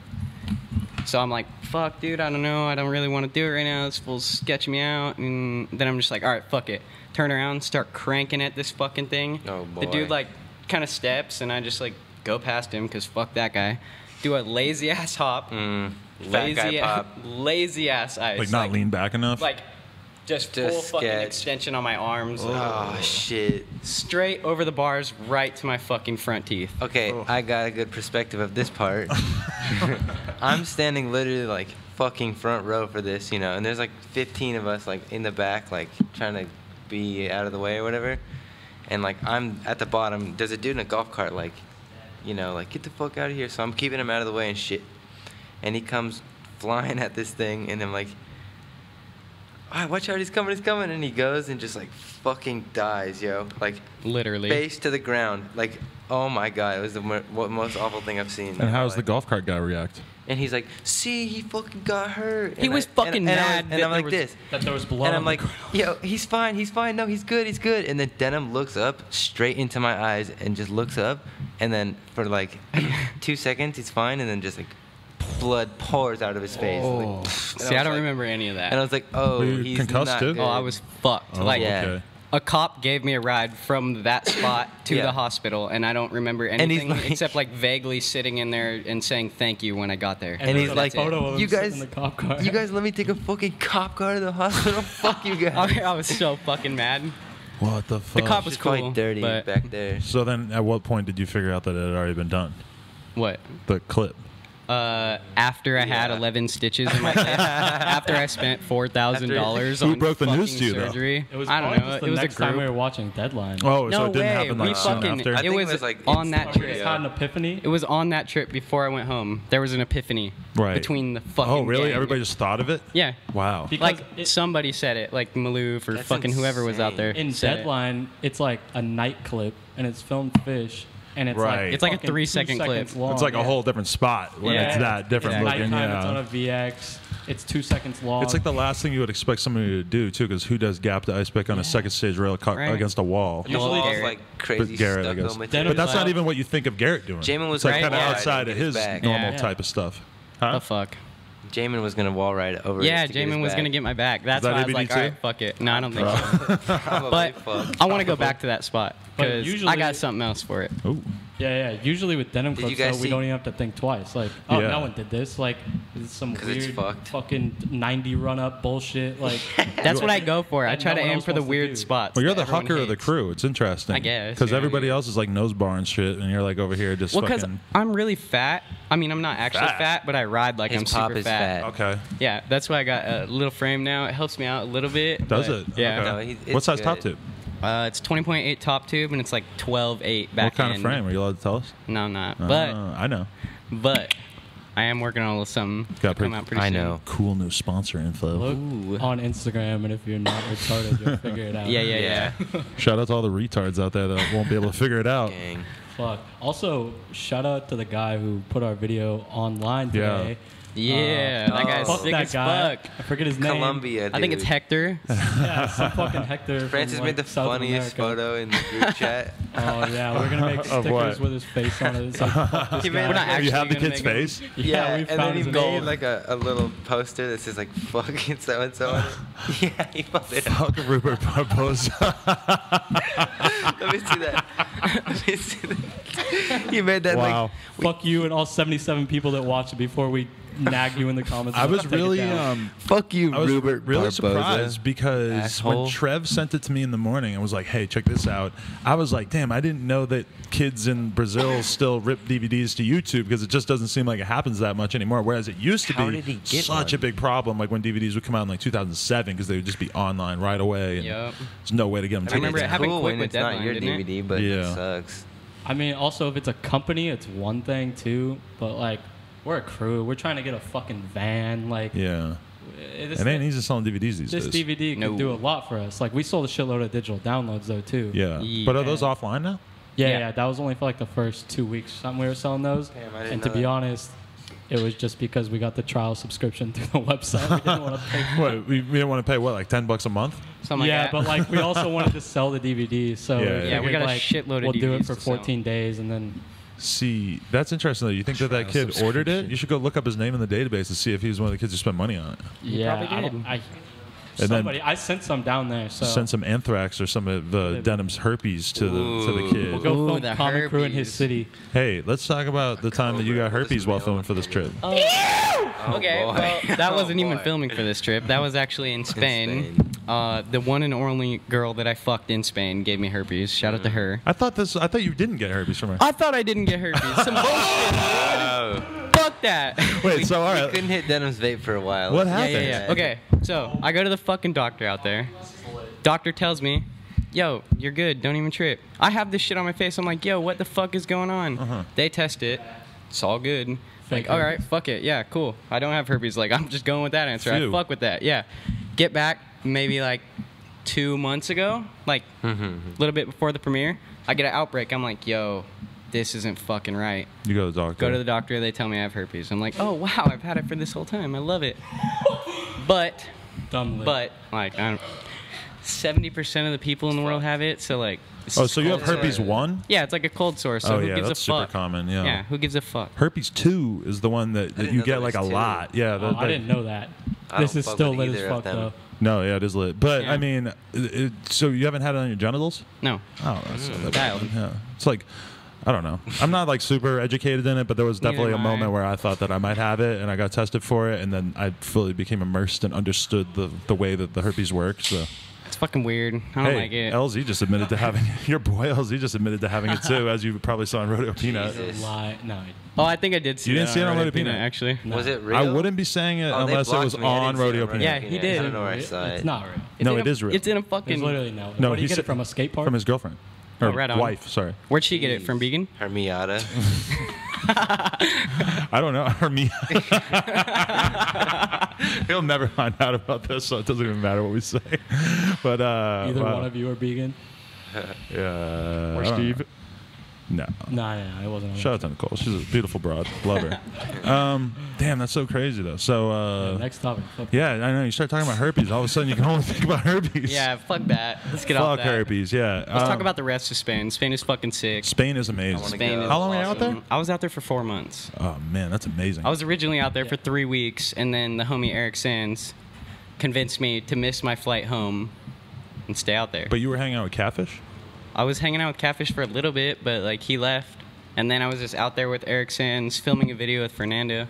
So I'm like, fuck, dude, I don't know. I don't really want to do it right now. This fool's sketching me out. And then I'm just like, all right, fuck it. Turn around, start cranking at this fucking thing. Oh, boy. The dude like kind of steps, and I just like go past him because fuck that guy. Do a lazy ass hop. Mm, lazy, guy pop. lazy ass ice. Like not lean back enough. Like just, Just full fucking extension on my arms. like, Oh shit. straight over the bars, right to my fucking front teeth. Okay, Oh. I got a good perspective of this part. I'm standing literally like fucking front row for this, you know, and there's like 15 of us like in the back, like trying to be out of the way or whatever. And like I'm at the bottom. There's a dude in a golf cart, like, you know, like get the fuck out of here. So I'm keeping him out of the way and shit. And he comes flying at this thing, and I'm like, all right, watch out, he's coming, he's coming. And he goes and just like fucking dies, yo. Like Literally. face to the ground. Like, oh my god, it was the mo- most awful thing I've seen. and my how's the golf cart guy react? And he's like, see, he fucking got hurt. He was I- fucking and, and I was- mad And, I'm like was- this. That there was blood. And I'm like, yo, he's fine, he's fine. No, he's good, he's good. And then Denim looks up straight into my eyes and just looks up. And then for like two seconds, he's fine. And then just like blood pours out of his face. Oh. Like, See, I don't like- remember any of that. And I was like, oh, Were you he's concussed not too? good. oh, I was fucked. Oh, like, Yeah. Okay. a cop gave me a ride from that spot to Yeah. the hospital, and I don't remember anything like- except like vaguely sitting in there and saying thank you when I got there. And there's he's like, photo of him you guys, in the cop car. you guys let me take a fucking cop car to the hospital. Fuck you guys. I I was so fucking mad. What the fuck? The cop was It's quite cool, dirty but back there. so then, at what point did you figure out that it had already been done? what? The clip. Uh, after I had 11 stitches in my hip, after I spent four thousand dollars Who on broke the fucking news to you, though? surgery. It was I don't know. the It was a next time we were watching Deadline. Oh, No so it didn't way. happen We like soon fucking- after. I It was it was like on that trip. just had an epiphany. It was on that trip before I went home. There was an epiphany Right. between the fucking. oh, really? gang. Everybody just thought of it? Yeah. Wow. Because Like it- somebody said it, like Maloof or That's fucking whoever was out there. in said it. Deadline, it's like a night clip, and it's filmed fish, and it's Right. like It's like a fucking two three-second clip. long. It's like a whole different spot when Yeah. it's that different Exactly. looking. Nighttime, it's on Yeah. a VX. It's two seconds long. It's like the last thing you would expect somebody to do too, because who does gap to ice pick on a second stage rail Right. against a wall? Usually Well, Garrett. like crazy But Garrett, I guess. But that's was not even what you think of Garrett doing. Jamin was it's like right, kind of yeah, outside of his his back. normal type of stuff. Huh? The fuck. Jamin was gonna wall ride over. Yeah, us to get his Jamin was back. gonna get my back. That's that why I was like, too? all right, fuck it. No, I don't think so. But fucked. I want to go back to that spot But because I got something else for it. Ooh. yeah, yeah. Usually with denim Did clips, you guys though, we see- don't even have to think twice. Like, oh, Yeah. no one did this. Like, this is some 'Cause it's weird fucked. fucking 90 run up bullshit. Like, That's what I go for. I That try no to one aim else for the wants to weird do. spots. Well, you're that the everyone hucker of the hates. crew. It's interesting. I guess, Because yeah. everybody else is like nose bar and shit, and you're like over here just Well, because fucking. I'm really fat. I mean, I'm not actually Fat? fat, but I ride like His I'm pop super is fat. fat. Okay. Yeah, that's why I got a little frame now. It helps me out a little bit. Does but it? Yeah. Okay. No, he- what size top good. tube? Uh, it's 20.8 top tube, and it's like 12.8 back What kind of frame? Are you allowed to tell us? No, I'm not. Uh, But I know. but I am working on a little something. Got to come pretty- out pretty I soon. know. Cool new sponsor info. look Ooh. on Instagram, and if you're not retarded, you'll figure it out. Yeah, yeah, yeah. Shout out to all the retards out there that won't be able to figure it out. Gang. Fuck. Also, shout out to the guy who put our video online Yeah. today. Yeah, that Oh. guy's Fuck sick that as guy. fuck. I forget his name. Columbia. I think it's. Hector. Yeah, some fucking Hector. from, Francis like, made the South funniest America. photo in the group chat. Oh yeah, we're gonna make stickers with his face on it. It's like, fuck this guy. We're not actually you have the kid's make him- face? Yeah, we and then he his made gold. like a, a little poster that says like "fuck "fucking so and so" Yeah, he pulled it out. Fuck Rupert Barbosa. Let me see that. Let me see that. He made that wow. like Fuck you and all 77 people that watched it before we nag you in the comments. I was really um, "fuck you, I was Rupert really Barbosa." surprised because Asshole. when Trev sent it to me in the morning and was like, "Hey, check this out," I was like, "Damn, I didn't know that kids in Brazil still rip DVDs to YouTube because it just doesn't seem like it happens that much anymore. Whereas it used to How be did he get such a big problem, like when DVDs would come out in like 2007 because they would just be online right away. And Yep. There's no way to get them. I remember it's it happened cool quick when with it's not your didn't it? DVD, but Yeah. it sucks. I mean, also if it's a company, it's one thing too. But like, we're a crew. We're trying to get a fucking van. Like, Yeah, eh, this, it ain't easy selling DVDs these this days. DVD could No. do a lot for us. Like, we sold a shitload of digital downloads though too. Yeah. Yeah. but are those offline now? Yeah, Yeah. yeah, that was only for like the first two weeks. Something we were selling those. Damn, I didn't and to be that. honest, it was just because we got the trial subscription through the website. We didn't want to pay. What we, we didn't want to pay what like ten bucks a month? Something yeah, like that. but like we also wanted to sell the DVDs, so Yeah, we yeah, we figured, got a shitload of We'll do it for to sell. 14 days, and then See, that's interesting though. You think that that kid ordered it? You should go look up his name in the database to see if he was one of the kids who spent money on it. yeah, probably I, did. don't- I, then- somebody I sent some down there, so Send some anthrax or some of the Maybe. denim's herpes to the to the Ooh. kid. we'll go Ooh, film the Common Crew in his herpes. city. Hey, let's talk about the time that you got herpes while filming for this trip. Oh. Okay, boy. well, that Oh, wasn't even filming for this trip. That was actually in Spain. Spain. Uh, the one and only girl that I fucked in Spain gave me herpes. Shout out to her. I thought this. I thought you didn't get herpes from her. I thought I didn't get herpes. Some bullshit. Oh. Fuck that. Wait, so all We couldn't hit Denim's vape for a while. What Yeah, happened? yeah, yeah. Okay, so I go to the fucking doctor out there. Doctor tells me, "Yo, you're good. Don't even trip." I have this shit on my face. I'm like, "Yo, what the fuck is going on?" Uh-huh. They test it. It's all good. Like, all right, fuck it. Yeah, cool. I don't have herpes. Like, I'm just going with that answer. Phew. I fuck with that. Yeah. Get back maybe like two months ago, like a little bit before the premiere. I get an outbreak. I'm like, "Yo, this isn't fucking right." You go to the doctor. Go to the doctor. They tell me I have herpes. I'm like, oh wow, I've had it for this whole time. I love it. But, Dumbly. but like, I don't. Seventy percent of the people in the world have it. So like. Oh, so you have herpes sore. one? Yeah, it's like a cold sore. So oh who yeah, gives that's a super fuck? common. Yeah. Yeah, who gives a fuck? Herpes two is the one that, that you get there like a two. lot. Yeah. Oh, that- I didn't know that. I This don't is fuck still with lit as either of fuck them. though. No, yeah, it is lit. But Yeah. I mean, it, it- so you haven't had it on your genitals? No. Oh, that's not that Yeah. It's like, I don't know. I'm not like super educated in it, but there was definitely a moment where I thought that I might have it, and I got tested for it, and then I fully became immersed and understood the the way that the herpes works. So, It's fucking weird. I don't hey, like it. LZ just admitted to having your boy LZ just admitted to having it too, as you probably saw in Rodeo Peanut. Jesus. Lie. No. oh, I think I did see You didn't see it on Rodeo Rodeo Peanut? actually. no. Was it real? I wouldn't be saying it Oh, unless it was me. I on didn't see it Rodeo on Peanut. Yeah, he did. I don't know where I It- It's not real. It's No, in it a, is real. It's in a fucking. There's literally no. No, Where did he you get said- it from a skate park? From his girlfriend. Or Oh, right wife, sorry. Where'd she get it from? Vegan? Her Miata. I don't know. Or me. He'll never find out about this, so it doesn't even matter what we say. But uh, Either wow. one of you are vegan. Yeah. Or Steve. know. No. No, no, no, it wasn't. on Shout out to Nicole. She's a beautiful broad. Love her. Um, damn, that's so crazy though. So uh, Yeah, next topic. Fuck yeah, I know. You start talking about herpes, all of a sudden you can only think about herpes. Yeah, fuck that. Let's get off Fuck that. herpes. Yeah. Let's talk Um, about the rest of Spain. Spain is fucking sick. Spain is I amazing. Spain is How long were you out there? I was out there for four months. Oh man, that's amazing. I was originally out there Yeah. for three weeks, and then the homie Eric Sands convinced me to miss my flight home and stay out there. but you were hanging out with catfish. I was hanging out with Catfish for a little bit, but like he left, and then I was just out there with Eric Sands filming a video with Fernando.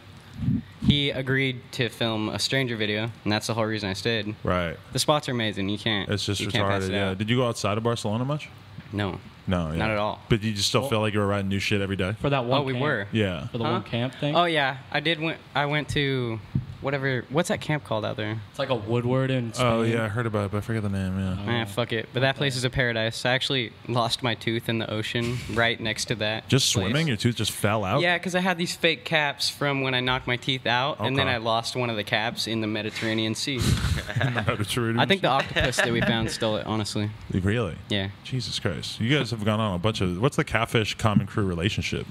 He agreed to film a stranger video, and that's the whole reason I stayed. Right. The spots are amazing. You can't. It's just you can't pass retarded. it Yeah. out. Did you go outside of Barcelona much? No. No. yeah. Not at all. But you just still Well- feel like you were riding new shit every day. For that one. Oh, we were. Yeah. For the Huh? one camp thing. Oh yeah, I did. Went, I went to whatever. What's that camp called out there? It's like a Woodward in Spain. Oh yeah, I heard about it, but I forget the name. Yeah. Oh. Eh, fuck it. But that place is a paradise. I actually lost my tooth in the ocean right next to that. Just place. swimming, your tooth just fell out. Yeah, because I had these fake caps from when I knocked my teeth out, and then Okay. I lost one of the caps in the Mediterranean Sea. Mediterranean. I think the octopus that we found stole it. Honestly, really. yeah. Jesus Christ, you guys have gone on a bunch of. What's the catfish common crew relationship?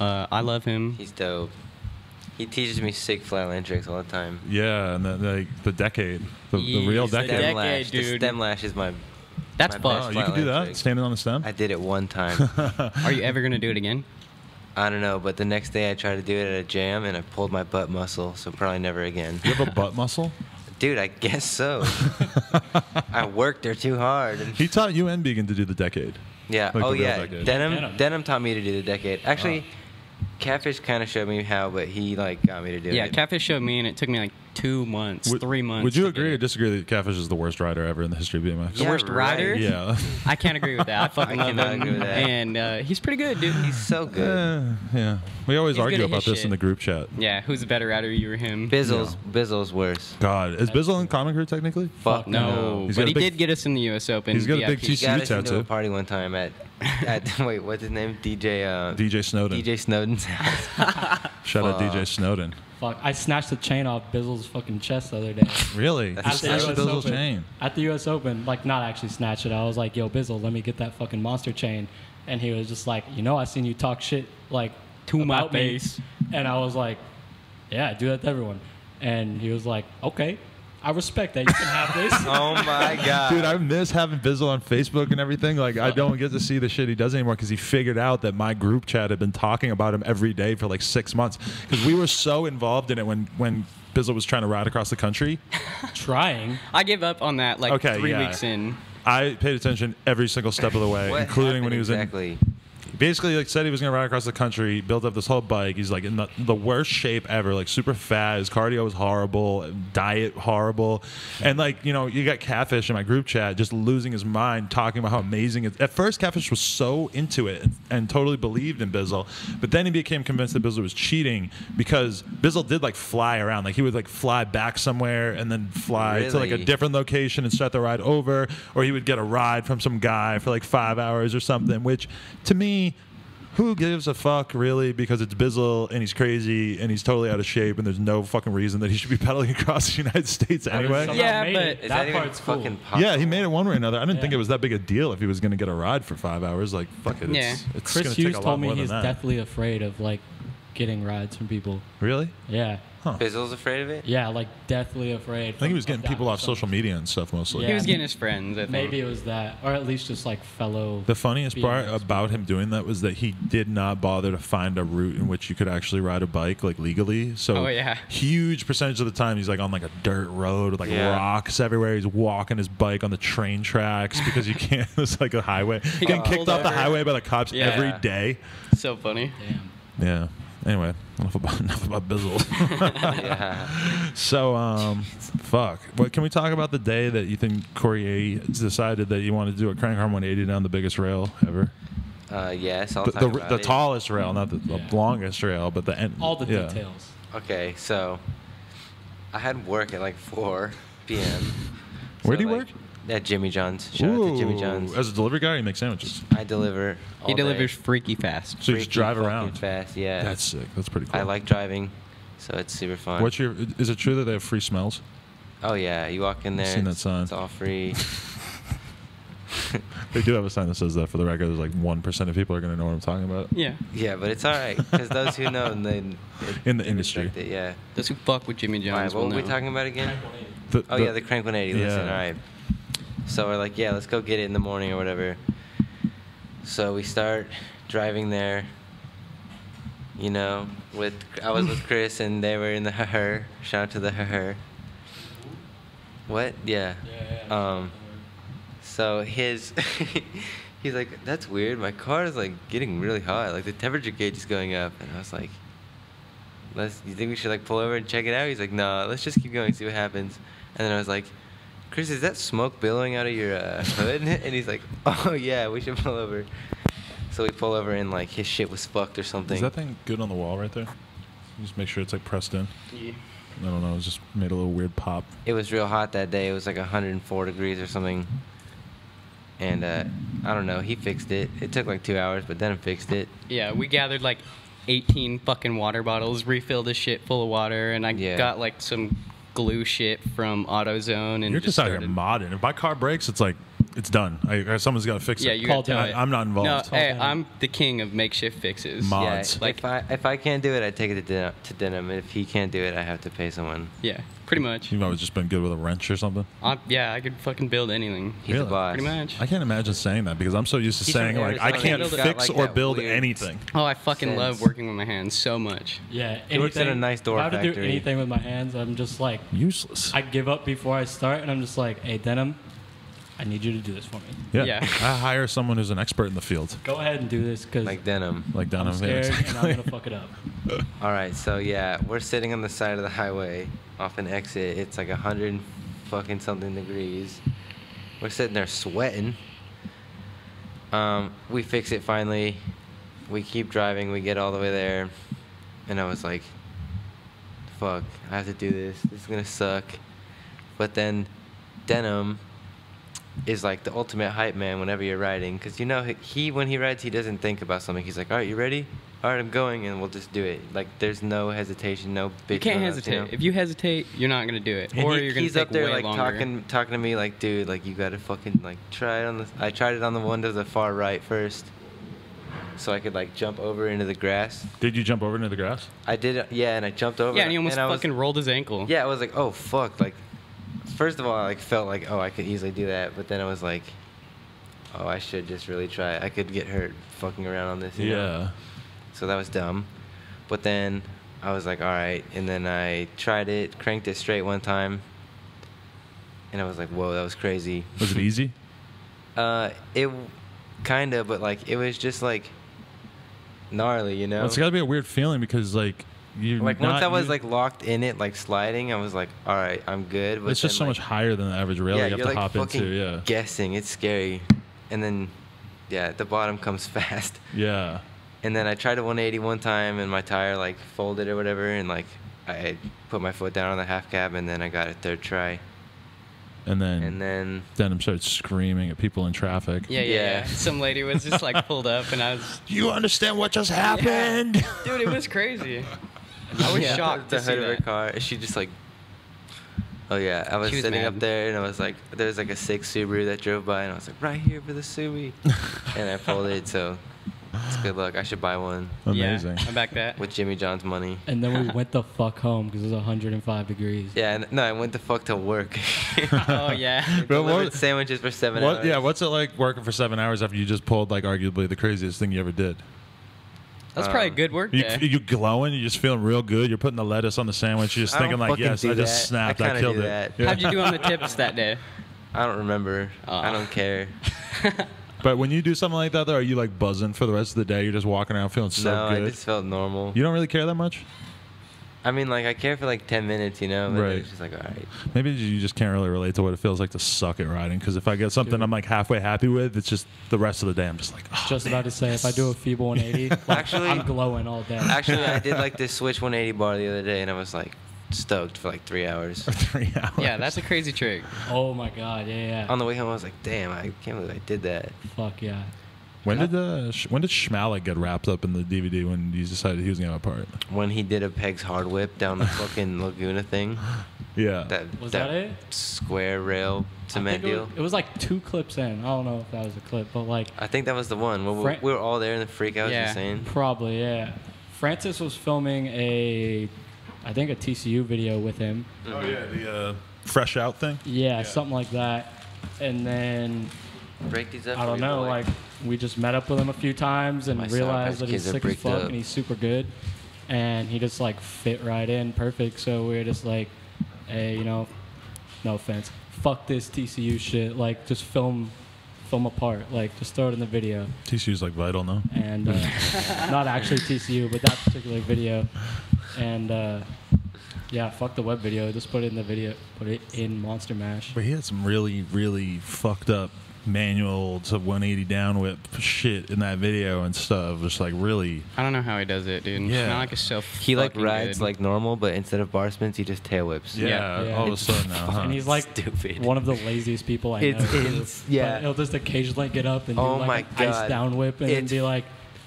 Uh, I love him. He's dope. He teaches me sick flatland tricks all the time. Yeah, and the, like the decade, the, the real He's the decade. decade, lash. The stem lash is my. That's my fucked. Oh, you can do flatland that, trick. standing on the stem. I did it one time. Are you ever gonna do it again? I don't know, but the next day I tried to do it at a jam and I pulled my butt muscle, so probably never again. you have a butt muscle. Dude, I guess so. I worked there too hard. And He taught you and Began to do the decade. yeah. Like oh, the oh real yeah. decade. Denim, Denim. Denim. taught me to do the decade. Actually, ah. Catfish kind of showed me how, but he like got me to do Yeah, it. Yeah, Catfish showed me, and it took me like two months, Would- three months. Would you agree or disagree that Catfish is the worst rider ever in the history of BMX? The worst rider? Yeah. I can't agree with that. I fucking I love him, agree with that. and uh, he's pretty good, dude. He's so good. Eh, yeah. We always He's argue about his this in the group chat. Yeah, who's the better rider, you or him? Bizzle's Bizzle's worse. God, is Bizzle in common crew technically? Fuck No, He's but he big- did get us in the U.S. Open. He's got a big VIP. He TCU got us into tattoo. a party one time at, at wait, what's his name? DJ uh, DJ Snowden. DJ Snowden's house. Shout out DJ Snowden. Fuck! I snatched the chain off Bizzle's fucking chest the other day. Really? That's You At the snatched US Bizzle's Open. chain. At the U.S. Open, like not actually snatch it. I was like, "Yo, Bizzle, let me get that fucking monster chain," and he was just like, "You know, I seen you talk shit like To my about me." face. and I was like, Yeah, I do that to everyone. And he was like, okay, I respect that. You can have this. Oh my god, Dude, I miss having Bizzle on Facebook and everything. Like, I don't get to see the shit he does anymore because he figured out that my group chat had been talking about him every day for like six months because we were so involved in it when when Bizzle was trying to ride across the country. Trying. I give up on that like Okay, three yeah. weeks in. I paid attention every single step of the way, including when he was in exactly? Basically like said he was gonna ride across the country, built up this whole bike. He's like in the, the worst shape ever, like super fat. His cardio was horrible, diet horrible, and like you know you got Catfish in my group chat just losing his mind, talking about how amazing it. At first, Catfish was so into it and, and totally believed in Bizzle, but then he became convinced that Bizzle was cheating because Bizzle did like fly around, like he would like fly back somewhere and then fly to like a different location and start the ride over, or he would get a ride from some guy for like five hours or something. Which, to me, who gives a fuck really? Because it's Bizzle and he's crazy and he's totally out of shape and there's no fucking reason that he should be pedaling across the United States anyway. Somehow Yeah, but- it. Is that, that, part's cool. fucking possible? Yeah, he made it one way or another. I didn't think it was that big a deal if he was going to get a ride for five hours. Like, fuck it. Yeah. It's, it's Chris gonna take Hughes a lot told me he's that. deathly afraid of like getting rides from people. Really? Yeah. Bizzle's afraid of it. Yeah, like deathly afraid. I think he was getting people off social media and stuff mostly. Yeah. He was getting his friends. I think. Maybe it was that, or at least just like fellow. The funniest part about him doing that was that he did not bother to find a route in which you could actually ride a bike like legally. So Oh, yeah. huge percentage of the time he's like on like a dirt road with like Yeah. rocks everywhere. He's walking his bike on the train tracks because you can't. It's like a highway. He Getting kicked pulled off the highway by the cops Yeah. every day. so funny. Damn. Yeah. Anyway, enough about enough about Bizzle. Yeah. so, um, fuck. What can we talk about the day that you think Corey decided that you wanted to do a crank arm 180 down the biggest rail ever? Uh, yes, I'll the, talk the, about the it. tallest rail, not the, the longest rail, but the end. All the yeah. details. Okay, so I had work at like 4 p.m. Where So, do you like, work? At Jimmy John's. Shout out to Jimmy John's. As a delivery guy, you make sandwiches. I deliver. All He day. delivers freaky fast. So you just drive fucking around. fast. Yeah. That's sick. That's pretty cool. I like driving, so it's super fun. What's your? Is it true that they have free smells? Oh yeah, you walk in there. seen that it's- sign. It's all free. They do have a sign that says that. For the record, there's like one percent of people are going to know what I'm talking about. Yeah. yeah, but it's all right because those who know, they, they In the they industry. It, yeah. Those who fuck with Jimmy John's. All right, Jones what were we talking about again? The- Oh the- yeah, the crank 180. Listen, Yeah. all right. So we're like, yeah, let's go get it in the morning or whatever. So we start driving there. You know, with I was with Chris and they were in the her. Shout out to the her. What? Yeah. Yeah, yeah. Um. So his, he's like, that's weird. My car is like getting really hot. Like the temperature gauge is going up, and I was like, let's. You think we should like pull over and check it out? He's like, no, let's just keep going, see what happens. And then I was like, Chris, is that smoke billowing out of your uh, hood? and he's like, oh yeah, we should pull over. So we pull over and like his shit was fucked or something. Is that thing good on the wall right there? Just make sure it's like pressed in. Yeah. I don't know. It just made a little weird pop. it was real hot that day. It was like 104 degrees or something. And uh, I don't know. He fixed it. It took like two hours, but then fixed it. Yeah, we gathered like 18 fucking water bottles, refilled this shit full of water, and I Yeah. got like some glue shit from AutoZone and You're just, out started. here modding. If my car breaks, it's like it's done. I, someone's got to fix Yeah, it. you Call gotta tell it. I- I'm not involved. No, hey, down. I'm the king of makeshift fixes. Mod- Yeah, Mods. Like- if I if I can't do it, I take it to Den- to denim. If he can't do it, I have to pay someone. Yeah, pretty much. You've always just been good with a wrench or something. I, yeah, I could fucking build anything. He's Really? the boss. Pretty much. I can't imagine saying that because I'm so used to He's saying like I can't fix like, or build anything. Oh, I fucking Sense. love working with my hands so much. Yeah. He works at a nice door If I have to do anything with my hands, I'm just like, Useless. I give up before I start, and I'm just like, hey, Denim, I need you to do this for me. yeah. Yeah. I hire someone who's an expert in the field, Go ahead and do this because Like denim. like Dunham. I'm Yeah, scared and I'm gonna fuck it up. All right, so yeah, we're sitting on the side of the highway off an exit. It's like a hundred and fucking something degrees. We're sitting there sweating. Um, we fix it finally. We keep driving. We get all the way there, and I was like, "Fuck, I have to do this. This is gonna suck." But then, Denim is like the ultimate hype man whenever you're riding, because you know he- he when he rides he doesn't think about something. He's like, "All right, you ready? All right, I'm going," and we'll just do it. Like there's no hesitation, no big You can't hesitate. you know? If you hesitate, you're not gonna do it, And or he- you're gonna he's take up there way like longer. talking talking to me like, dude, like you gotta fucking like try it on the. I tried it on the one to the far right first, so I could like jump over into the grass. Did you jump over into the grass? I did, yeah, and I jumped over. Yeah, and he almost I was- fucking rolled his ankle. Yeah, I was like, oh fuck, like. First of all, I like felt like, oh, I could easily do that, but then I was like, oh, I should just really try. I could get hurt fucking around on this. You know? Yeah. So that was dumb. But then I was like, all right. And then I tried it, cranked it straight one time. And I was like, whoa, that was crazy. Was it easy? Uh, it kind of, but like, it was just like gnarly, you know? Well, it's got to be a weird feeling because like you like, once not I was like locked in it, like sliding, I was like, all right, I'm good. But it's just so then, much higher than the average rail yeah, you have you're to like hop fucking into. Yeah. guessing. It's scary. And then, yeah, the bottom comes fast. Yeah. And then I tried a 180 one time, and my tire like folded or whatever, and like I put my foot down on the half cab, and then I got a third try, And then and then Denim started screaming at people in traffic. Yeah, yeah, Yeah. yeah. Some lady was just like pulled up, and I was, You understand what just happened? dude, it was crazy. I was Yeah, shocked the to see hood of her that. car. She just like, oh yeah, I was, was sitting up there, and I was like, there was like a six Subaru that drove by, and I was like, right here for the Subi, and I pulled it. So it's good luck. I should buy one Amazing. Yeah, I back that. with Jimmy John's money. And then we went the fuck home because it was 105 degrees. Yeah, and, no, I went the fuck to work. Oh yeah. But what- sandwiches for seven What? hours. Yeah. What's it like working for seven hours after you just pulled like arguably the craziest thing you ever did? That's probably a Um, good work You, day. you glowing? You're just feeling real good? You're putting the lettuce on the sandwich. You're just I thinking like, yes, do I just that. snapped. I I, killed it. Yeah. How'd you do on the tips that day? I don't remember. I don't care. But when you do something like that, though, are you like buzzing for the rest of the day? You're just walking around feeling so no, I just felt normal. You don't really care that much. I mean, like I care for like ten minutes, you know. But Right. It's just like all right. Maybe you just can't really relate to what it feels like to suck at riding. Because if I get something Dude. I'm like halfway happy with, it's just the rest of the day I'm just like, oh, Just man, about to say, if I do a feeble 180, like, Actually- I'm glowing all day. Actually, I did like this Switch 180 bar the other day, and I was like stoked for like three hours. for three hours. Yeah, that's a crazy trick. oh my god, yeah, yeah. On the way home, I was like, damn, I can't believe I did that. Fuck yeah. When did uh, sh- when did Schmalik get wrapped up in the DVD when you decided he was gonna have a part? When he did a Peg's hard whip down the fucking Laguna thing, Yeah. that Was that it? square rail I cement think it deal. was, it was like two clips in. I don't know if that was a clip, but like I think that was the one. We, we, Fra- we were all there in the freak out. Yeah. You're probably yeah. Francis was filming a, I think a TCU video with him. oh yeah, the uh, fresh out thing. Yeah, something like that. And then Break these up. I for don't me, know, boy. like we just met up with him a few times and My realized that he's sick as fuck up. and he's super good. And he just like fit right in perfect. So we were just like, hey, you know, no offense, fuck this TCU shit. Like just film, film a part. Like just throw it in the video. TCU's like vital, no? And uh, not actually TCU, but that particular video. And uh, yeah, fuck the web video. Just put it in the video. Put it in Monster Mash. But he had some really, really fucked up manual to 180 down whip shit in that video and stuff. Just like really. I don't know how he does it, dude. Yeah. like is so he like fucking rides good. like normal, but instead of bar spins, he just tail whips. Yeah, Yeah. all of a sudden now. Huh? And he's like Stupid. one of the laziest people I It's- know. it's- But yeah. he'll just occasionally get up and do Oh like my an God. ice down whip and then It's- be like,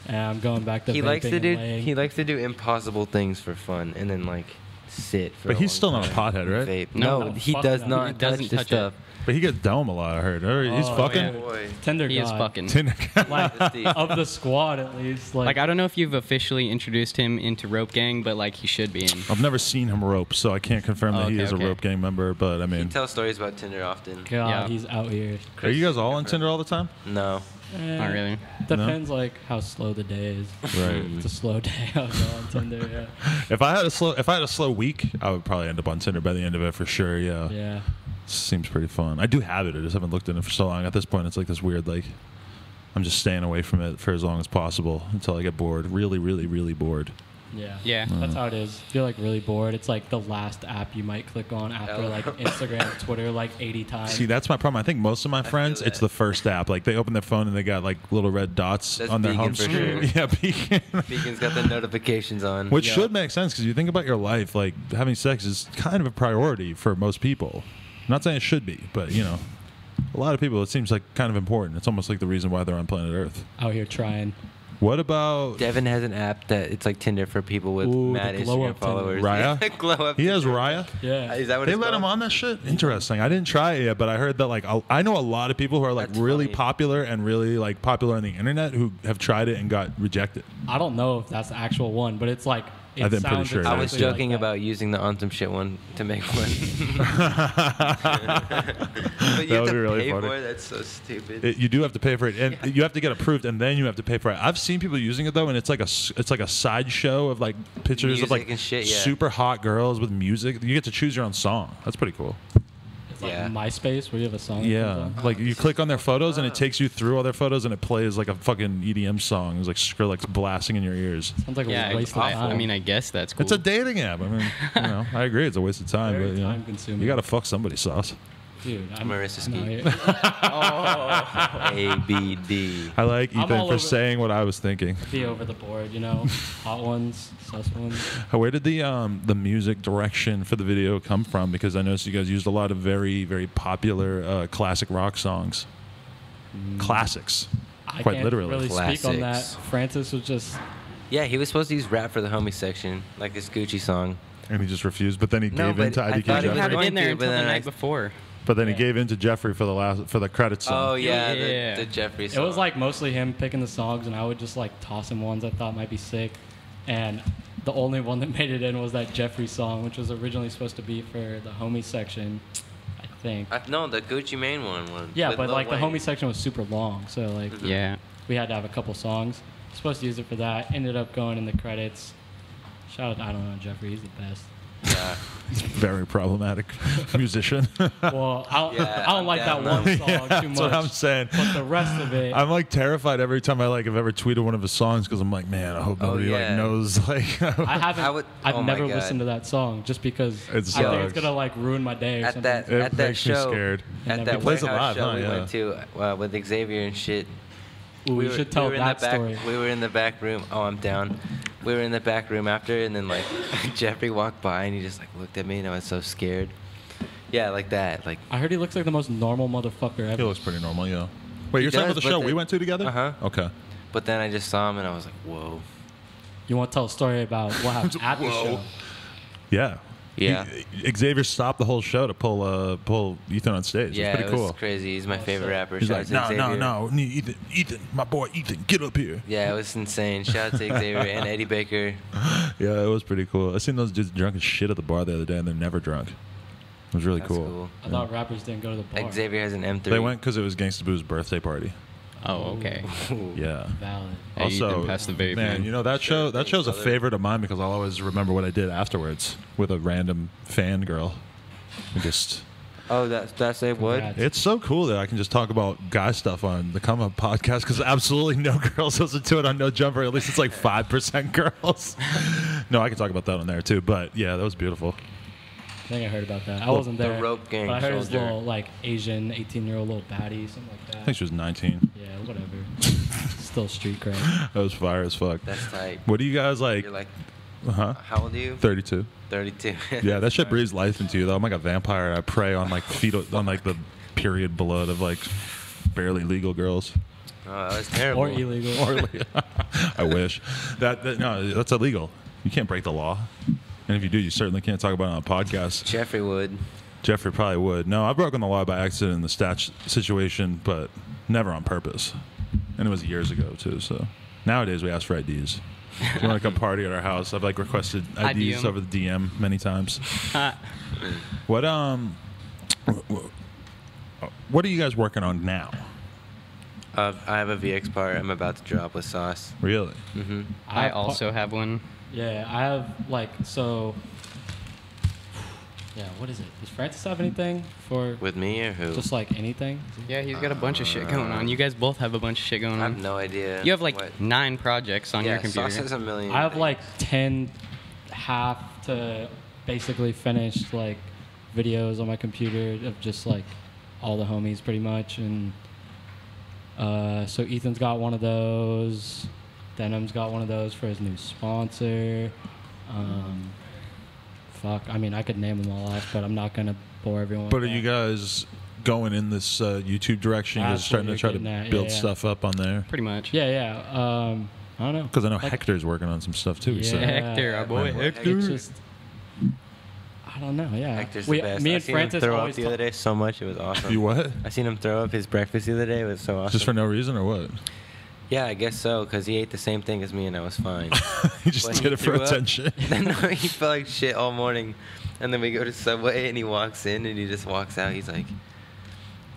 "Eh, "I'm going back to he likes to do laying." he likes to do impossible things for fun, and then like sit. For But a he's long still not a pothead, right? Vape. No. No, No, he does no. not He touch doesn't the touch it. Stuff. But he gets dome a lot. I heard. Or he's Oh, fucking. yeah. Boy. Tender He is God. fucking. Tinder guy. like of the squad at least. Like, Like I don't know if you've officially introduced him into Rope Gang, but like he should be in. I've never seen him rope, so I can't confirm that Oh, he okay, is okay. a rope gang member. But I He mean, tells stories about Tinder often. God, Yeah. he's out here. are you guys all on Tinder all the time? No. Eh, Not really. Depends like how slow the day is. Right. It's a slow day, I'll go on Tinder. Yeah. If I had a slow, if I had a slow week, I would probably end up on Tinder by the end of it for sure. Yeah. Yeah. Seems pretty fun. I do have it. I just haven't looked in it for so long. At this point, it's like this weird like. I'm just staying away from it for as long as possible until I get bored. Really, really, really bored. Yeah. Yeah. Uh, that's how it is. If you're like really bored, it's like the last app you might click on after Oh. like Instagram, Twitter, like 80 times. See, that's my problem. I think most of my friends, it's the first app. Like they open their phone and they got like little red dots That's on their Beacon home for screen. sure. Yeah, Beacon. Beacon's got the notifications on. Which Yeah. should make sense because you think about your life, like having sex is kind of a priority for most people. I'm not saying it should be, but you know, a lot of people it seems like kind of important. It's almost like the reason why they're on planet Earth. out here trying. What about Devin has an app that it's like Tinder for people with Ooh, mad the glow Instagram up Tinder. followers. Raya? Glow up. he has Tinder. Raya? Yeah. Is that what They it's let him on that shit. Interesting. I didn't try it yet, but I heard that like I know a lot of people who are like That's really funny. popular and really like popular on the internet who have tried it and got rejected. I don't know if that's the actual one, but it's like. It I think I'm pretty sure it I was exactly like joking about using the on some shit one to make one. but That you have would to be really pay funny. for it. That's so stupid. It, you do have to pay for it, and you have to get approved, and then you have to pay for it. I've seen people using it though, and it's like a it's like a sideshow of like pictures Music of like shit, yeah. super hot girls with music. You get to choose your own song. That's pretty cool. It's like Yeah. MySpace where you have a song. Yeah, comes like you click on their photos, and it takes you through all their photos, and it plays like a fucking EDM song. It's like Skrillex blasting in your ears. Sounds like Yeah, a waste I, of time. I mean, I guess that's cool. It's a dating app. I mean, you know, I agree. It's a waste of time, Very but you know, time-consuming. you got to fuck somebody, sauce. Dude, I'm, Marissa I know, Ski. yeah. A B D. I like I'm Ethan all for over- saying what I was thinking. be over the board, you know, hot ones, sus ones. Where did the um the music direction for the video come from? Because I noticed you guys used a lot of very very popular uh, classic rock songs, classics. I Quite can't literally. really speak on that. Classics. Francis was just Yeah, he was supposed to use rap for the homie section, like this Gucci song. And he just refused, but then he No, gave in but to I IDK thought he He was had it going in there to, until but the then I- night before. But then he gave in to Jeffrey for the last for the credits song. Oh yeah, Yeah. The, the Jeffrey Song. it was like mostly him picking the songs, and I would just like toss him ones I thought might be sick. And the only one that made it in was that Jeffrey song, which was originally supposed to be for the homie section, I think. I, no, the Gucci Mane one. one yeah, but Lil like the homie section was super long, so like mm-hmm. Yeah. we had to have a couple songs. Supposed to use it for that. Ended up going in the credits. Shout out, to I don't know, Jeffrey. He's the best. Yeah. Very problematic musician. Well, I don't, Yeah, I don't like that one now. song Yeah, too that's much. what I'm saying. But the rest of it, I'm like terrified every time I like have ever tweeted one of his songs because I'm like, man, I hope Oh, nobody like knows like. I haven't. I would- I've oh never listened to that song just because It I think it's gonna like ruin my day or At something. that It at that makes me show, scared. And at then that he plays it warehouse live, show huh? we Yeah. went to uh, with Xavier and shit. Ooh, we, were- should tell we in that the back, story. We were in the back room. Oh, I'm down. We were in the back room after, and then like Jeffrey walked by, and he just like looked at me, and I was so scared. Yeah, like that. Like I heard he looks like the most normal motherfucker ever. he ever. looks pretty normal, yeah. Wait, you're He talking about the show the- we went to together? Uh-huh. Okay. But then I just saw him, and I was like, whoa. You want to tell a story about what happened at the Whoa. show? Yeah. Yeah. He- Xavier stopped the whole show to pull uh pull Ethan on stage. yeah, it was pretty it was cool. crazy. He's my favorite rapper. He's Shout like, out no, to no, no, Ethan, Ethan, my boy Ethan, get up here. Yeah, it was insane. Shout out to Xavier and Eddie Baker. Yeah, it was pretty cool. I seen those dudes drunk as shit at the bar the other day, and they're never drunk. It was really cool. cool. I thought rappers didn't go to the bar. Xavier has an M3. They went because it was Gangsta Boo's birthday party. Oh, okay. Yeah. Valid. Hey, also, Ethan, pass the vape, man, man. you know that show. That thanks, show's a favorite of mine because I'll always remember what I did afterwards with a random fan girl. We just, Oh, that's that's a what? It's so cool that I can just talk about guy stuff on the Come Up podcast because absolutely no girls listen to it on No Jumper. At least it's like five percent girls. no, I can talk about that on there too. But yeah, that was beautiful. I think I heard about that. I wasn't there. the there. rope gang but I heard his soldier. little like Asian 18 year old little baddie, something like that. I think she was 19. yeah, whatever. Still street cred. That was fire as fuck. That's tight. What do you guys like? You're like, huh? how old are you? 32. 32. Yeah, that shit breathes life into you though. I'm like a vampire. I prey on like fetal on like the period blood of like barely legal girls. Oh, that was terrible. or illegal. Or I wish that, that no, that's illegal. You can't break the law, and if you do, you certainly can't talk about it on a podcast. Jeffrey would. Jeffrey probably would. No, I've broken the law by accident in the stat situation, but never on purpose. And it was years ago too. So nowadays we ask for IDs. If you want to come party at our house? I've like requested IDs over the DM many times. What um, wh- wh- what are you guys working on now? Uh, I have a VX part I'm about to drop with Sauce. Really? hmm I also have one. Yeah, I have like so. Yeah, what is it? Does Francis have anything for With me or who? just like anything? Yeah, he's got a bunch of shit going on. You guys both have a bunch of shit going on. I have on. no idea. You have like what- nine projects on yeah, your computer. Sauce has a million. I have things. like ten half to basically finished like videos on my computer of just like all the homies pretty much and uh, so Ethan's got one of those. Denim's got one of those for his new sponsor. Um, fuck, I mean I could name them all off, but I'm not gonna bore everyone. But are with you guys going in this uh, YouTube direction? You're That's starting to try to getting at, build yeah, yeah. stuff up on there. Pretty much. Yeah, yeah. Um, I don't know. Because I know Like- Hector's working on some stuff too. He said. Hector, our boy Like, Hector. It's just, I don't know. Yeah, Hector's we, the best. me I and seen him Francis throw up always the other day so much. It was awesome. You what? I seen him throw up his breakfast the other day. It was so awesome. Just for no reason or what? Yeah, I guess so. Because he ate the same thing as me, and I was fine. he just When did he it for attention. no, he felt like shit all morning, and then we go to Subway, and he walks in, and he just walks out. He's like,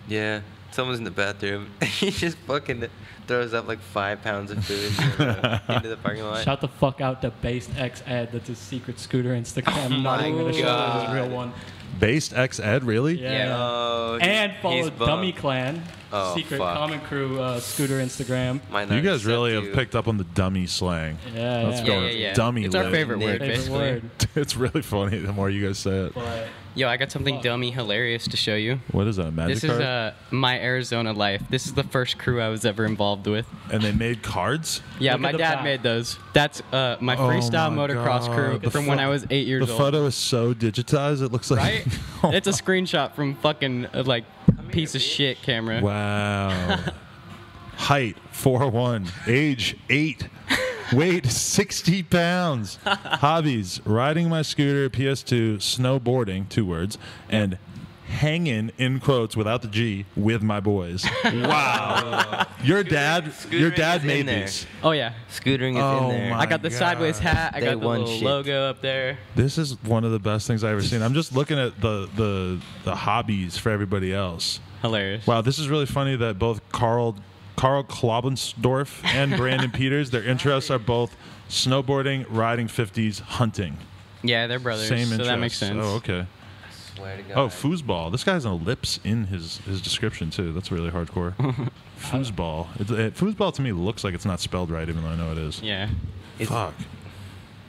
"Yeah, someone's in the bathroom." he just fucking throws up like five pounds of food into the- parking lot. Shout the fuck out to Based X Ed. That's his secret scooter Instagram. Oh I'm not even gonna show you his real one. Based X Ed, really? Yeah. Oh, he- and he's follow. Dummy Clan, Oh, secret fuck. Common Crew uh, scooter Instagram. Might You guys really have you. picked up on the dummy slang. Yeah, Let's yeah. go Yeah, yeah, yeah. dummy. It's our favorite word, Favorite Favorite basically. word. It's really funny the more you guys say it. But Yo, I got something dummy hilarious to show you. What is that? A magic This is card? uh, my Arizona life. This is the first crew I was ever involved with. and they made cards. Yeah, Look my dad back. made those. That's uh, my Oh freestyle my motocross God. crew The from when I was eight years old. the old. photo is so digitized. It looks like Right? it's a screenshot from fucking uh, like piece of shit camera. Wow. Height four one. Age eight. Weight sixty pounds. Hobbies: riding my scooter, PS2, snowboarding, two words, and hanging in quotes without the G with my boys. Wow. your dad, your dad is in made there. these. Oh yeah, Scootering is Oh in there. my I got the God. sideways hat. I Day got the one little shit. logo up there. This is one of the best things I've ever seen. I'm just looking at the the the hobbies for everybody else. Hilarious. Wow, this is really funny that both Carl Carl Klobensdorf and Brandon Peters, their interests are both snowboarding, riding 50s, hunting. Yeah, they're brothers. Same so interests. that makes sense. Oh, okay. Swear to oh, God. Oh, foosball. This guy has an ellipse in his, his description too. That's really hardcore. foosball. It, it, foosball to me looks like it's not spelled right, even though I know it is. Yeah. It's- Fuck.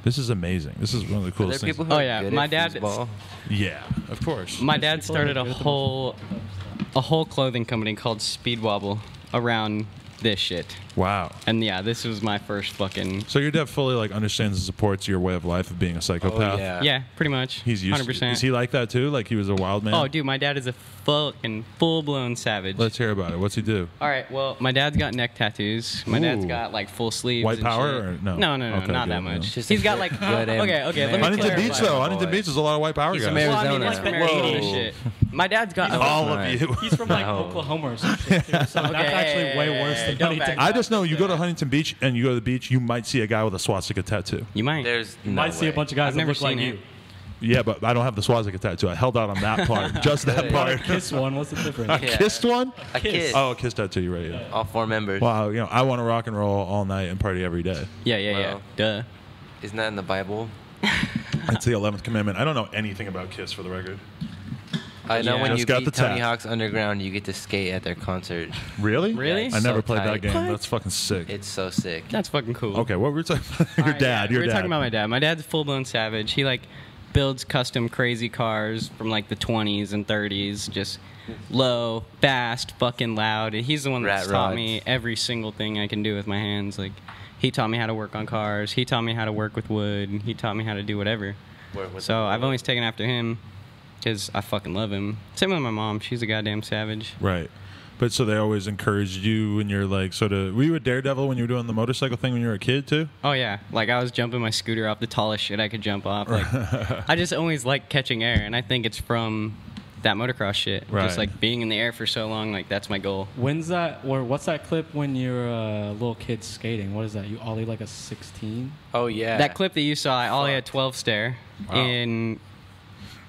This is amazing. This is one of the Are there coolest things. people who Oh, yeah, good my at dad- foosball? Yeah, of course. My dad started a good at the whole a whole clothing company called Speed Wobble around this shit. Wow. And yeah, this was my first fucking So your dad fully like understands and supports your way of life of being a oh, psychopath. Oh, yeah. yeah, pretty much. He's used. hundred percent. Is he like that too? Like he was a wild man. Oh, dude, my dad is a fucking full blown savage. Let's hear about it. What's he do? All right, well, my dad's got neck tattoos. My dad's Ooh. got like full sleeves. White and power shit. or no? No, no, no, Okay, not good, that much. Just He's a got like good okay, okay. Let me Huntington clarify. Beach though. Huntington boy. Beach is a lot of white power He's guys. from Well, I mean, Arizona. it's from shit. My dad's got All Right. of you. he's from like Oklahoma or something. Too, so that's actually way worse than don't Huntington. I just know you go to Huntington Beach and you go to the beach, you might see a guy with a swastika tattoo. You might. There's You no might see a way. bunch of guys I've that never look like seen you. Yeah, but I don't have the swastika tattoo. I held out on that part, just that Good. part. Kiss one. What's the difference? Yeah. Kissed one? A kiss. Oh, a kiss tattoo. You're right. Yeah. All four members. Wow, you know, I want to rock and roll all night and party every day. yeah, yeah, yeah. Well. Duh. Isn't that in the Bible? That's the eleventh commandment. I don't know anything about Kiss for the record. I know Yeah. when Just you got beat the Tony tat. Hawk's Underground, you get to skate at their concert. Really? Really? Yeah, I never so played that tight. game. What? That's fucking sick. It's so sick. That's fucking cool. okay, what were we talking about? your Alright, dad. yeah, Your we're dad. talking about my dad. My dad's full blown savage. He like builds custom crazy cars from like the 20s and 30s, just low, fast, fucking loud. And he's the one that's Rat taught rods. me every single thing I can do with my hands. Like he taught me how to work on cars. He taught me how to work with wood. He taught me how to do whatever. Work with So the I've wood. always taken after him because I fucking love him. Same with my mom. She's a goddamn savage. Right. But so they always encouraged you when you're like sort of were you a daredevil when you were doing the motorcycle thing when you were a kid too? Oh yeah, like I was jumping my scooter off the tallest shit I could jump off. Like I just always like catching air, and I think it's from that motocross shit. Right. Just like being in the air for so long, like that's my goal. When's that? Or what's that clip when you're a little kid skating? What is that? You ollie like a 16? Oh yeah. That clip that you saw, I ollie a 12 stair Wow. in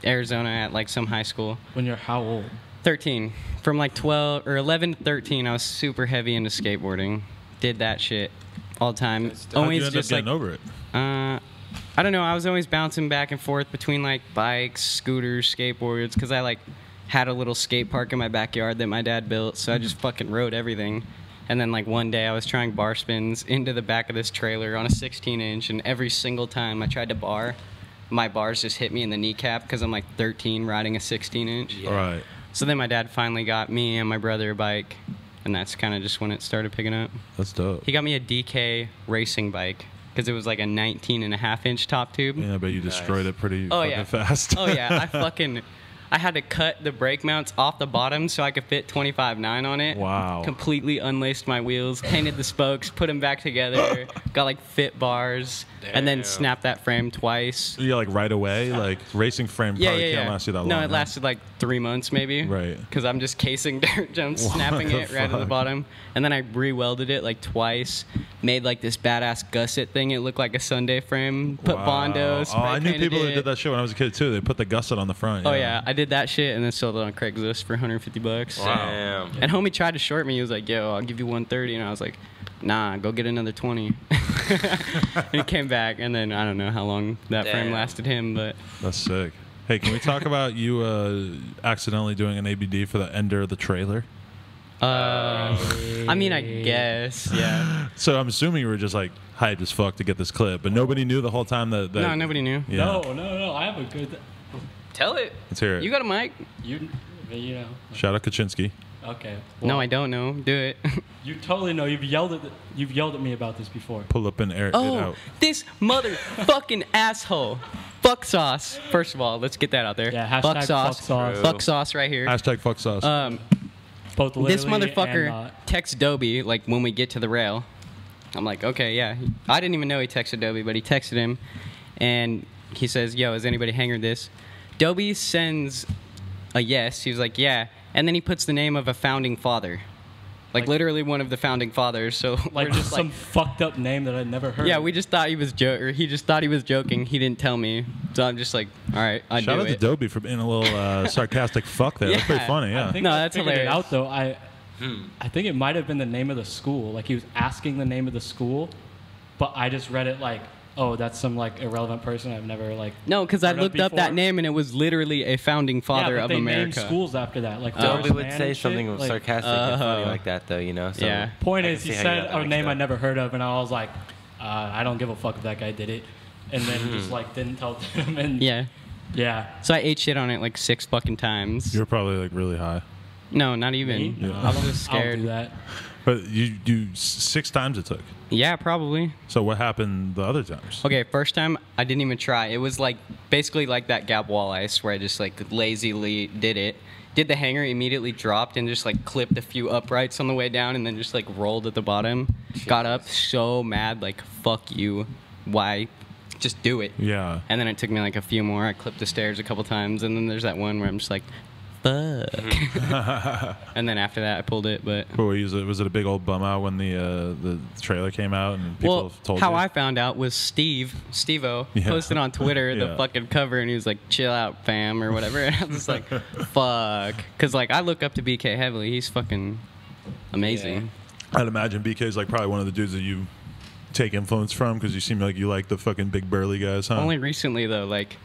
Arizona at like some high school. When you're how old? 13. From like 12 or 11 to 13, I was super heavy into skateboarding. Did that shit all the time. Always just like over it? Uh, I don't know. I was always bouncing back and forth between like bikes, scooters, skateboards, because I like had a little skate park in my backyard that my dad built. So I just fucking rode everything. And then like one day I was trying bar spins into the back of this trailer on a 16 inch, and every single time I tried to bar, my bars just hit me in the kneecap because I'm like 13 riding a 16 inch. Yeah. Right. So then my dad finally got me and my brother a bike, and that's kind of just when it started picking up. That's dope. He got me a DK racing bike because it was like a 19 and a half inch top tube. Yeah, but you destroyed Nice. it pretty Oh fucking yeah, fast. oh yeah, I fucking, I had to cut the brake mounts off the bottom so I could fit 25.9 on it. Wow. Completely unlaced my wheels, painted the spokes, put them back together, got like fit bars, and then snapped that frame twice. Yeah, like right away. Like racing frame Yeah, probably yeah, can't yeah. last you that long. no, huh? it lasted like three months maybe. Right. Because I'm just casing dirt jumps, What snapping it right at the bottom, and then I re-welded it like twice. Made like this badass gusset thing. It looked like a Sunday frame. Put Wow. bondo. Oh, I knew people it. that did that shit when I was a kid too. They put the gusset on the front. Oh yeah, I did that shit and then sold it on Craigslist for 150 bucks. Damn. And homie tried to short me. He was like, "Yo, I'll give you 130," and I was like, "Nah, go get another 20." and he came back, and then I don't know how long that frame lasted him, but That's sick. Hey, can we talk about you uh, accidentally doing an ABD for the ender of the trailer? uh, I mean, I guess, yeah. So I'm assuming you were just like hyped as fuck to get this clip, but nobody knew the whole time that. that No, nobody knew. Yeah. No, no, no. I have a good. Tell it. Let's hear it. You got a mic? You, you know. Shout out Kachinsky. Okay. no, I don't know. Do it. You totally know. You've yelled at. You've yelled at me about this before. Pull up and air it oh, out. this motherfucking asshole. Fuck sauce. First of all, let's get that out there. Yeah, hashtag fuck sauce. fuck sauce. Fuck sauce right here. Hashtag fuck sauce. Um, Both this literally and motherfucker not. texts Dobie like when we get to the rail. I'm like, okay, yeah. I didn't even know he texted Dobie, but he texted him, and he says, "Yo, has anybody hangered this?" Dobie sends a yes. He was like, "Yeah," and then he puts the name of a founding father, like, Like- literally one of the founding fathers. So Like we're just some fucked up name that I'd never heard. yeah, we just thought he was jo- or he just thought he was joking. He didn't tell me, so I'm just like, all right, I Shout do out it. to Dobie for being a little uh, sarcastic fuck there. That's pretty Yeah. funny. Yeah. I think No, I that's figured hilarious. it out though. I, I think it might have been the name of the school. Like he was asking the name of the school, but I just read it like, oh, that's some like irrelevant person I've never like. no, because I looked up that name and it was literally a founding father yeah, but of they America. named schools after that. Like Dobie Horace would say something Like, sarcastic and funny Oh. like that, though. You know. So Yeah. Point is, he you said a name I never heard of, and I was like, uh, I don't give a fuck if that guy did it. And then Hmm. just like didn't tell them. And Yeah. yeah. So I ate shit on it like six fucking times. You're probably like really high, no, not even. Me? No, I was just I don't scared. do that. But you do six times it took. Yeah, probably. So what happened the other times? Okay, first time I didn't even try. It was like basically like that Gap Wall Ice where I just like lazily did it. Did the hanger, immediately dropped and just like clipped a few uprights on the way down and then just like rolled at the bottom. Got up so mad, like, fuck you. Why? Just do it. Yeah. And then it took me like a few more. I clipped the stairs a couple times, and then there's that one where I'm just like, fuck. and then after that, I pulled it. But What was it? Was it a big old bum out when the uh, the trailer came out and people well, told how you? I found out was Steve, Steve-O, Yeah. posted on Twitter the Yeah. fucking cover, and he was like, "Chill out, fam," or whatever. And I was just like, "Fuck," because like I look up to BK heavily. He's fucking amazing. I'd imagine BK is like probably one of the dudes that you take influence from because you seem like you like the fucking big burly guys, huh? Only recently though, like.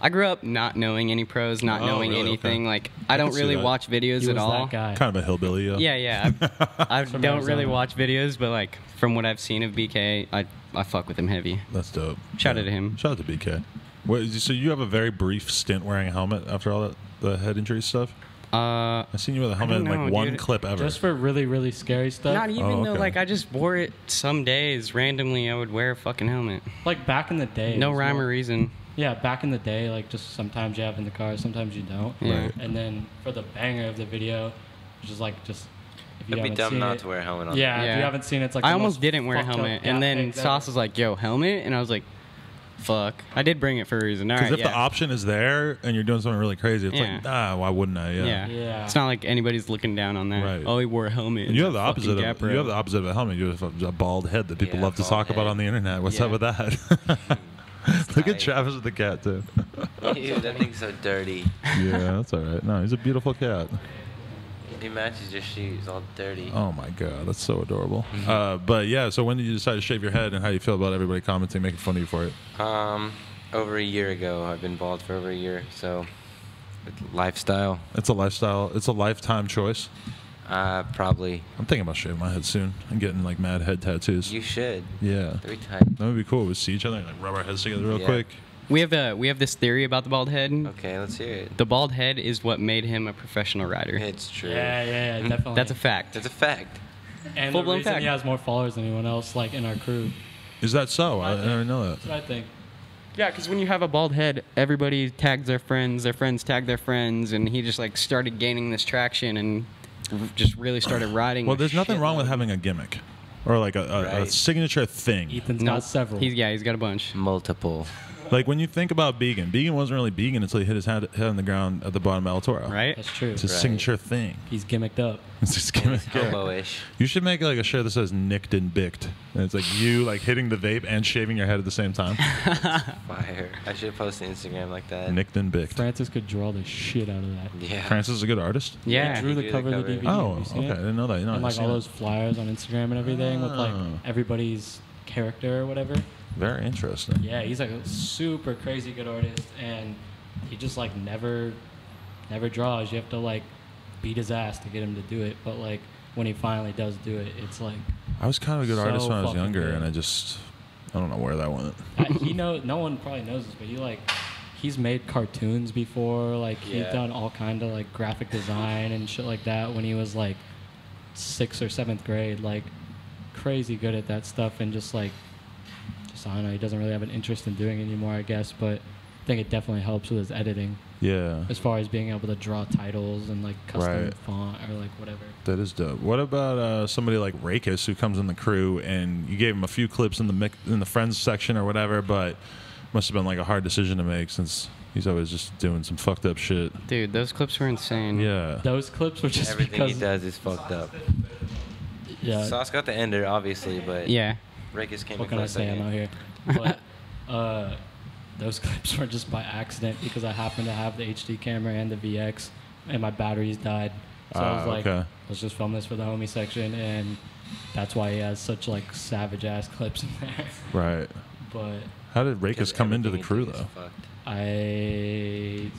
I grew up not knowing any pros, not Oh, knowing really? anything. Okay. Like I I don't really watch videos He at was all. that guy. kind of a hillbilly. Yeah. Yeah, yeah. I, I don't really watch videos, but like from what I've seen of BK, I I fuck with him heavy. That's dope. Shout Yeah. out to him. Shout out to BK. What, so you have a very brief stint wearing a helmet after all that the head injury stuff. Uh, I seen you with a helmet in like know, one dude. clip ever. Just for really, really scary stuff. not even Oh, though. Like I just wore it some days randomly. I would wear a fucking helmet. like back in the day. No rhyme more- or reason. Yeah, back in the day, like just sometimes you have in the car, sometimes you don't. Yeah. Right. And then for the banger of the video, which is like just if you It'd be haven't dumb seen not it, to wear a helmet on. Yeah, if you haven't seen it, it's like I almost didn't wear a fucked up- helmet, yeah, and then exactly. Sauce was like, "Yo, helmet," and I was like, "Fuck." I did bring it for a reason. All Because right, if yeah. the option is there and you're doing something really crazy, it's like, Yeah. ah, why wouldn't I? Yeah. yeah. Yeah. It's not like anybody's looking down on that. Right. Oh, he wore a helmet. And you have the opposite of you have the opposite of a helmet. You have a, a bald head that people Yeah, love to bald talk about on the internet. What's Yeah. up with that? Look at. Travis with the cat too. Ew, that thing's so dirty. yeah, that's all right. No, he's a beautiful cat. He matches your shoes, all dirty. Oh my god, that's so adorable. Uh, but yeah, so when did you decide to shave your head, and how do you feel about everybody commenting, making fun of you for it? Um, over a year ago, I've been bald for over a year, so lifestyle. It's a lifestyle. It's a lifetime choice. Uh, probably I'm thinking about shaving my head soon I'm getting like mad head tattoos. you should. yeah, They're tight. that would be cool. We see each other and like rub our heads together real Yeah. quick. We have a we have this theory about the bald head. Okay, let's hear it. The bald head is what made him a professional rider. It's true. Yeah, yeah, yeah, definitely. That's a fact. That's a fact. and the full-blown reason fact. he has more followers than anyone else, like in our crew. Is that so? I, I think- didn't know that. That's what I think. Yeah, because when you have a bald head, everybody tags their friends, their friends tag their friends, and he just like started gaining this traction and r- just really started riding. Well, there's nothing wrong with having a gimmick or like a, a, a Right. signature thing. Ethan's No, got several. He's yeah, he's got a bunch. Multiple. Like when you think about Began, Began wasn't really Began until he hit his head, head on the ground at the bottom of El Toro. Right? That's true. It's a Right. signature thing. He's gimmicked up. It's just gimmick. yeah. Hobo-ish. You should make like a shirt that says "nicked and bicked," and it's like you like hitting the vape and shaving your head at the same time. Fire. I should post an Instagram like that. nicked and bicked. Francis could draw the shit out of that. Yeah. Francis is a good artist. Yeah. He drew the He drew the cover of the. DVD. Oh, Have you seen okay. I didn't know that. No, and like all it. those flyers on Instagram and everything with like Oh. everybody's character or whatever. Very interesting. Yeah, he's like a super crazy good artist, and he just like never, never draws. You have to like beat his ass to get him to do it. But like when he finally does do it, it's like I was kind of a good So artist when I was younger, good. and I just I don't know where that went. I, he know no one probably knows this, but he like he's made cartoons before. Like he's Yeah. done all kind of like graphic design and shit like that when he was like sixth or seventh grade. Like crazy good at that stuff, and just like just I don't know. He doesn't really have an interest in doing it anymore, I guess. But I think it definitely helps with his editing Yeah, as far as being able to draw titles and like custom Right. font or like whatever. that is dope. What about uh, somebody like Rakis who comes in the crew and you gave him a few clips in the mic- in the friends section or whatever, but must have been like a hard decision to make since he's always just doing some fucked up shit. Dude, those clips were insane. Yeah. Those clips were just Everything because he does is fucked up. yeah. Sauce got the ender, obviously, but Yeah. Rakis came what in can I close say? I'm second. out here. But uh, those clips were just by accident because I happened to have the HD camera and the VX, and my batteries died. So I was Ah, like, okay. let's just film this for the homie section, and that's why he has such like savage ass clips in there. Right. But How did Rakis come into the crew he does is though? fucked. I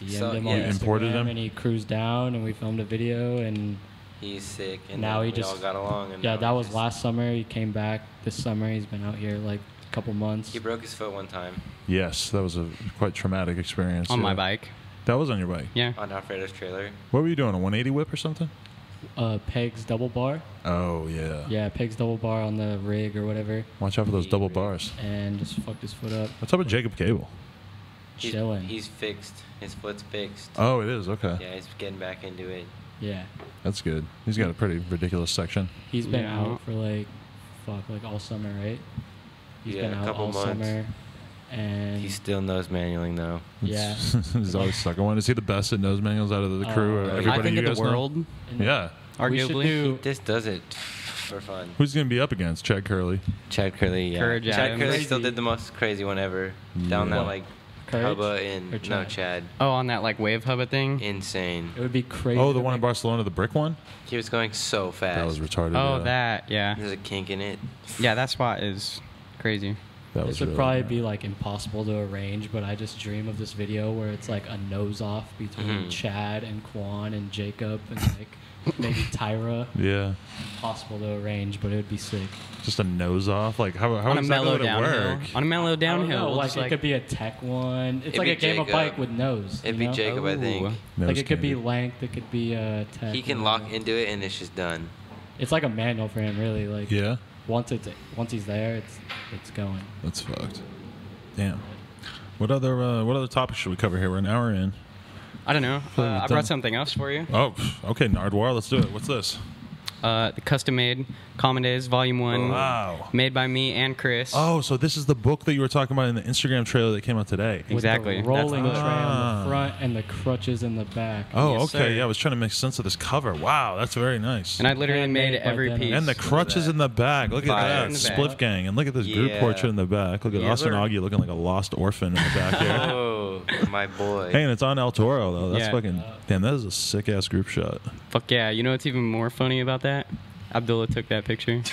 DM'd So, him yeah. on You Instagram, imported him? and he cruised down, and we filmed a video, and He's sick, and Now he we just all got along. And yeah, that was just- last summer. He came back this summer. He's been out here like a couple months. He broke his foot one time Yes, that was a quite traumatic experience. On my bike. That was on your bike. Yeah. on Alfredo's trailer. What were you doing? A 180 whip or something? uh, Pegs double bar. Oh yeah. Yeah, Pegs double bar on the rig or whatever, Watch out for those double bars. and just fucked his foot up. What's up with Jacob Cable? He's, Chilling. He's fixed. His foot's fixed. Oh, it is okay. Yeah, he's getting back into it. Yeah, That's good. He's got a pretty ridiculous section. he's been Yeah. out for like, fuck, like all summer, right? He's Yeah, been a out couple all months. summer, and He still knows manualing though. yeah, He's always stuck on one. Is he the best at nose manuals out of the crew? Uh, or I everybody I think you in the guys know? world, And Yeah. we should arguably. do. Just does it for fun. Who's gonna be up against Chad Kerley? Chad Kerley, yeah. Courage Chad Adams. Kerley still did the most crazy one ever. Down Yeah. that like Courage Hubba or in no Chad? Chad. Oh, on that like wave hubba thing. Insane. It would be crazy. Oh, the one in Barcelona, the brick one. He was going so fast. That was retarded. oh, yeah. that. Yeah. There's a kink in it. Yeah, that spot is crazy. That This would really probably bad. be like impossible to arrange, but I just dream of this video where it's like a nose off between Mhm. Chad and Quan and Jacob and like maybe Tyra. Yeah. Possible to arrange, but it would be sick. Just a nose off. Like how how on a exactly mellow would it downhill. work? On a mellow I don't downhill. know, we'll like it could be a tech one. It's like be a game of bike with nose. It'd you be know? Jacob, I think. Nose Like it could be length, it could be uh, tech. He can you lock know? into it and it's just done. It's like a manual for him, really. Like Yeah. once it's once he's there, it's it's going. That's fucked. Damn. What other uh, what other topics should we cover here? We're an hour in. I don't know. Uh, I brought something else for you. Oh, okay, Nardwuar, let's do it. What's this? Uh, the custom made Common Days Volume One, Wow. made by me and Chris. Oh, so this is the book that you were talking about in the Instagram trailer that came out today. Exactly. With the That's rolling the- tray on Ah. the front and the crutches in the back. Oh, Yes, okay. sir. Yeah, I was trying to make sense of this cover. Wow, that's very nice. And I literally Handmade made by every piece. And the crutches in the back. Look at Fire that. in. Spliff gang. And look at this group Yeah. portrait in the back. Look at Yeah, Austin sir. Augie looking like a lost orphan in the back here. Oh, my boy. hey, and it's on El Toro, though. That's Yeah. fucking. Damn, that is a sick ass group shot. Fuck yeah. You know what's even more funny about that? Abdullah took that picture.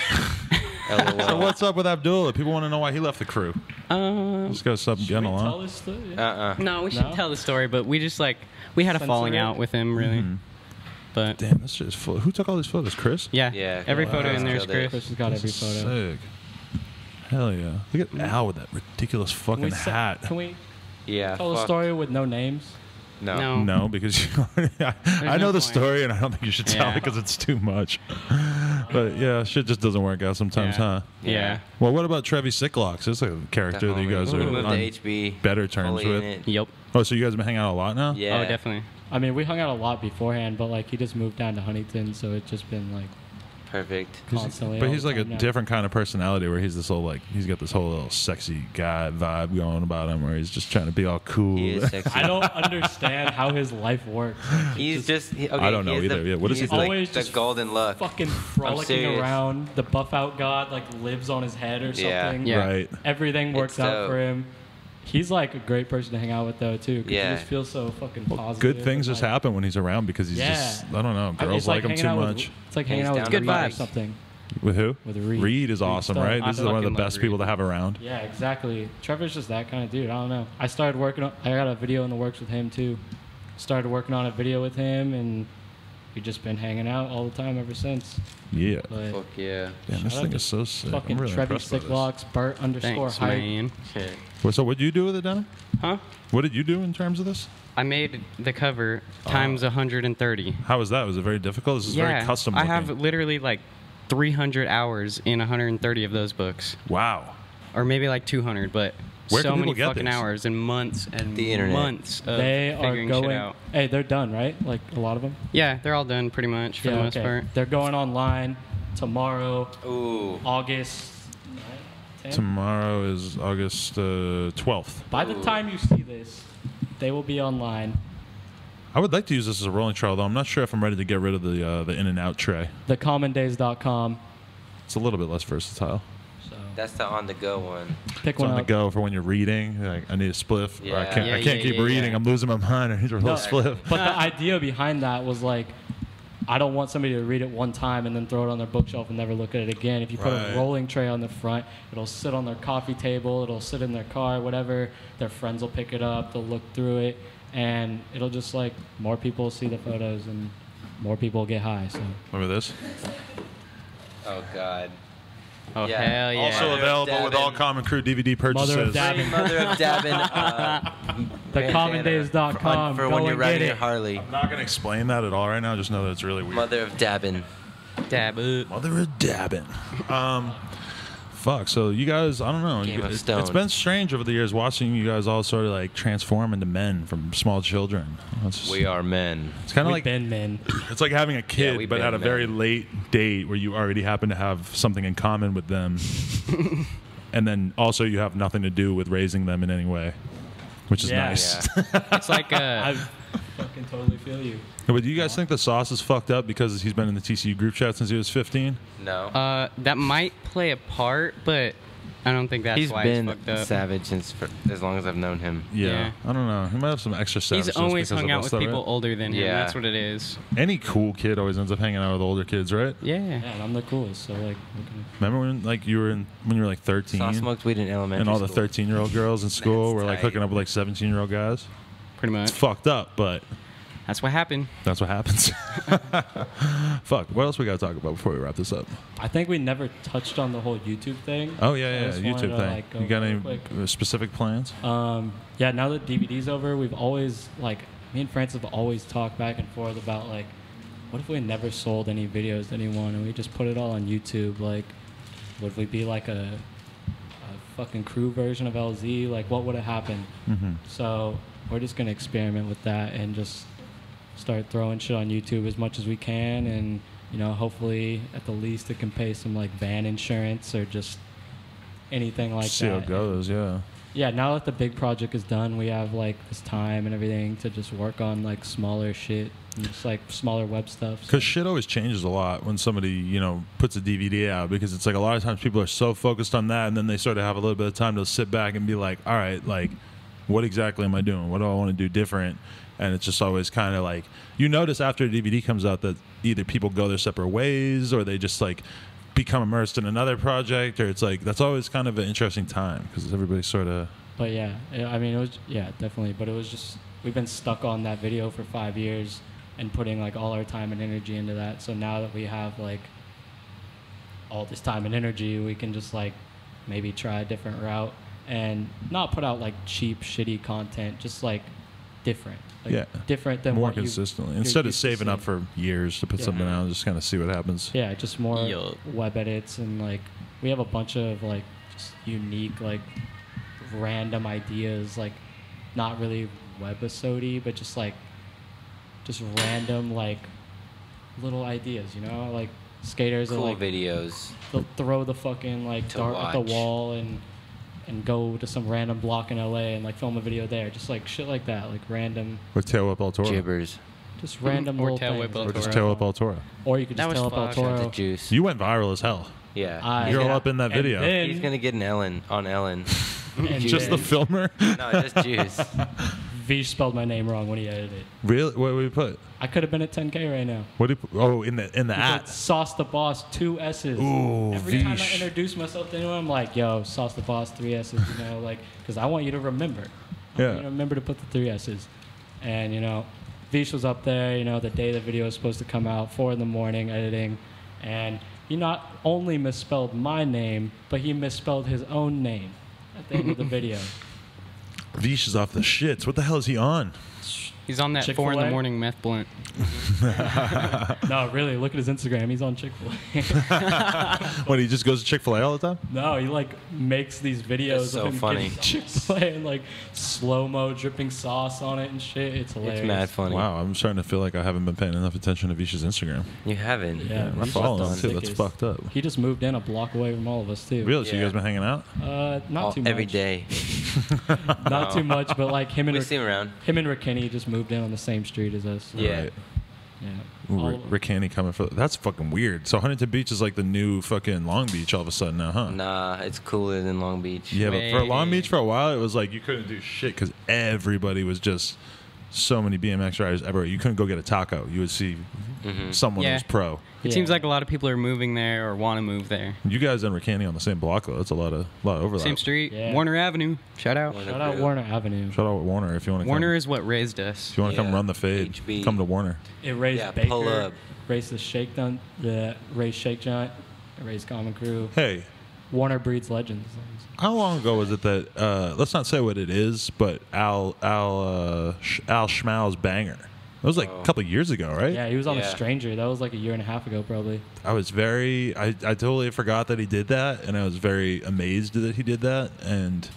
So, what's up with Abdullah? People want to know why he left the crew. uh, Just got something Should getting we along. Yeah. Uh-uh. no, we should No? tell the story, but we just like we had a Censor falling it? out with him, really. Mhm. But Damn, that's just full. Who took all these photos? Chris? yeah, Yeah, every wow. photo in there is Killed it. Chris. Chris has got This every photo. Sick. Hell yeah. Look at Al with that ridiculous Can fucking we, se- hat. can we Yeah. tell a fuck. story with no names? No. No. No, because you I, I no know the point. story, and I don't think you should tell Yeah. it because it's too much. but yeah, shit just doesn't work out sometimes, Yeah. huh? Yeah. Well, what about Trevi Sicklocks? This is a character that you guys Definitely. are on HB. better terms with. Yep. Oh, so you guys have been hanging out a lot now? Yeah. Oh, definitely. I mean, we hung out a lot beforehand, but like he just moved down to Huntington, so it's just been like Perfect. constantly. But he's like a now. different kind of personality where he's this whole like he's got this whole little sexy guy vibe going about him where he's just trying to be all cool. He is sexy. I don't understand how his life works. He's just. he, okay, I don't know either. The, Yeah, what does he has, think? like, Always the just golden look. Fucking frolicking around. The buff out god like lives on his head or something. Yeah. Right. Everything works It's out dope. for him. He's like a great person to hang out with though too. 'cause Yeah. He just feels so fucking Well, positive. good things and, just like, happen when he's around because he's Yeah. just I don't know. I mean, Girls it's like, him too out with- much. it's like hanging Hands out down with to Reed Good or something. With who? With Reed. Reed is Reed awesome, Stubb. right? I This is one of the fucking love best people to have around. Yeah, exactly. Trevor's just that kind of dude. I don't know. I started working on. I got a video in the works with him too. Started working on a video with him, and we've just been hanging out all the time ever since. Yeah. But Fuck yeah. Damn, this Shout out thing to is so sick. fucking I'm really Trevi impressed by this. Sticklocks, Bert underscore Thanks, hype. man. Shit. Well, so what did you do with it, Denim? Huh? What did you do in terms of this? I made the cover times 130. How was that? Was it very difficult? This is yeah. very custom. I have looking. literally like 300 hours in 130 of those books, Wow. or maybe like 200, but Where so can many get fucking these? hours and months and The internet. months of They are figuring shit going. out. Hey, they're done, right? Like a lot of them. Yeah, they're all done pretty much for the most part. They're going online tomorrow, Ooh. August. 10th. Tomorrow is August uh, 12th. By the time you see this, they will be online. I would like to use this as a rolling trail, though. I'm not sure if I'm ready to get rid of the uh, the in and out tray. Thecommondays.com. It's a little bit less versatile. So That's the on the go one. pick It's one on the go for when you're reading. Like, I need a spliff. or I Yeah. can't, Yeah, I can't yeah, keep yeah, reading. yeah. I'm losing my mind. I need a little No, spliff. But the idea behind that was like, I don't want somebody to read it one time and then throw it on their bookshelf and never look at it again. If you put Right. a rolling tray on the front, it'll sit on their coffee table, it'll sit in their car, whatever. Their friends will pick it up, they'll look through it, and it'll just like more people see the photos and more people get high. So Remember this? Oh God. Oh Yeah. hell yeah! Also Mother available with all Common Crew DVD purchases. Mother of Davin. Mother of Davin. Uh, Thecommondays.com. For Go when you're riding your. Harley. I'm not going to explain that at all right now. Just know that it's really weird. Mother of Davin. Dab up. Mother of dabbing. Um, fuck. So you guys, I don't know. Game You- of it- Stone. It's been strange over the years watching you guys all sort of like transform into men from small children. It's, We are men. it's kind of like been men. it's like having a kid, we've but at a very late date where you already happen to have something in common with them, and then also you have nothing to do with raising them in any way, which is Yeah. nice. Yeah. It's like uh, I fucking totally feel you. But do you guys think the sauce is fucked up because he's been in the TCU group chat since he was 15? No. uh, that might play a part, but I don't think that's He's why been it's fucked up. savage since for, as long as I've known him. Yeah, Yeah. I don't know. He might have some extra He's always hung out with though, people right? older than him. Yeah. That's what it is. Any cool kid always ends up hanging out with older kids, right? Yeah. Yeah, and I'm the coolest. So like, we Remember when like you were in when you were like 13 Saw smoked weed in elementary and all the 13 year old girls in school were like tight. hooking up with like 17 year old guys? Pretty much. It's fucked up, but That's what happened. that's what happens. Fuck. What else we got to talk about before we wrap this up? I think we never touched on the whole YouTube thing. Oh So yeah, yeah, just wanted YouTube thing. like, go you got any quick. specific plans? Um, yeah, now that DVD's over, we've always like me and Francis have always talked back and forth about like, what if we never sold any videos to anyone and we just put it all on YouTube? Like, would we be like a, a fucking crew version of LZ? Like, what would have happened? Mm-hmm. So we're just gonna experiment with that and just start throwing shit on YouTube as much as we can, and you know, hopefully at the least it can pay some like van insurance or just anything like See how that. it goes. Yeah. Yeah, now that the big project is done, we have like this time and everything to just work on like smaller shit, and just like smaller web stuff. So- Because shit always changes a lot when somebody, you know, puts a DVD out because it's like a lot of times people are so focused on that and then they sort of have a little bit of time to sit back and be like, all right, like, what exactly am I doing? What do I want to do different? And it's just always kind of like, you notice after a DVD comes out that either people go their separate ways or they just like become immersed in another project or it's like, that's always kind of an interesting time because everybody sort of, But yeah, I mean, it was yeah, definitely. But it was just we've been stuck on that video for five years and putting like all our time and energy into that. So now that we have like all this time and energy, we can just like maybe try a different route and not put out like cheap, shitty content. Just like different. Like, Yeah. different than more what consistently you're instead of saving up for years to put Yeah. something out, just kind of see what happens. Yeah, just more Yup. web edits and like we have a bunch of like just unique like random ideas, like not really webisode but just like just random like little ideas, you know, like skaters Cool are like videos. they'll throw the fucking like To dart at the wall and and go to some random block in LA and like film a video there, just like shit like that, like random, Or Tail Whip El Toro. Gibbers. just random Or little Tail things. Whip Or just Toro. Tail Whip El Toro. Or you could That just was up El fun. Shout out Toro. to Juice. You went viral as hell. yeah. I- You're all up in that And video. then- He's gonna get an Ellen on Ellen. Just the filmer? no, just Juice. V spelled my name wrong when he edited it. really? What would we put? I could have been at 10k right now. What do you put? Oh, in the in the He at. Sauce the Boss, two S's. Ooh, Every time I introduce myself to anyone, I'm like, yo, Sauce the Boss, three S's, you know, like, because I want you to remember. I Yeah. want you to remember to put the three S's. And, you know, Vish was up there, you know, the day the video was supposed to come out, four in the morning, editing. And he not only misspelled my name, but he misspelled his own name at the end of the video. Vish is off the shits. What the hell is he on? He's on that four in the morning meth blunt. no, really, look at his Instagram. He's on Chick fil A. What, he just goes to Chick fil A all the time? No, he like makes these videos That's so of him funny. Chick Fil A and like slow mo dripping sauce on it and shit. It's hilarious. It's mad funny. Wow, I'm starting to feel like I haven't been paying enough attention to Vish's Instagram. You haven't. Yeah, I'm following him too. That's sickest. fucked up. He just moved in a block away from all of us too. Really? So you guys been hanging out? Uh, not All- too much. every day. Not too much, but like him and We Rick, see him around. him and Rickini just moved in on the same street as us. Yeah. Right. Yeah. Ooh, Rick, Rick Haney coming for that's fucking weird. So Huntington Beach is like the new fucking Long Beach all of a sudden now, huh? Nah, it's cooler than Long Beach. Yeah, but for Long Beach for a while, it was like you couldn't do shit because everybody was just so many BMX riders everywhere. You couldn't go get a taco. You would see Mhm. someone who Yeah. was pro. It Yeah. seems like a lot of people are moving there or want to move there. You guys and Rick Haney on the same block though. That's a lot of lot of overlap. Same street, Yeah. Warner Avenue. Shout out. Warner Shout out Brew. Warner Avenue. Shout out Warner if you want to. Warner Come, is what raised us. if you want to come Yeah. run the fade, HB. come to Warner. It raised Yeah, Baker. pull up. Raised the Shake Junt, the raised Shake Junt. It raised Common Crew. Hey, Warner breeds legends. How long ago was it that? Uh, let's not say what it is, but Al Al uh, Al Schmal's banger. It was like Oh. a couple of years ago, right? Yeah, he was on Yeah. a Stranger. That was like a year and a half ago, probably. I was very, I, I totally forgot that he did that, and I was very amazed that he did that. And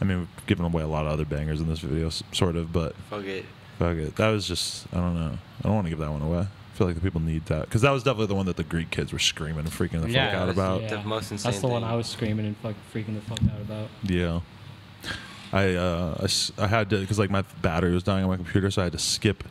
I mean, we've given away a lot of other bangers in this video, sort of, but Fuck it. fuck it. That was just, I don't know. I don't want to give that one away. I feel like the people need that because that was definitely the one that the Greek kids were screaming and freaking the Yeah, fuck out was- about. The most insane That's the one. I was screaming and fucking freaking the fuck out about. Yeah. I uh I, s- I had to because like my battery was dying on my computer, so I had to skip.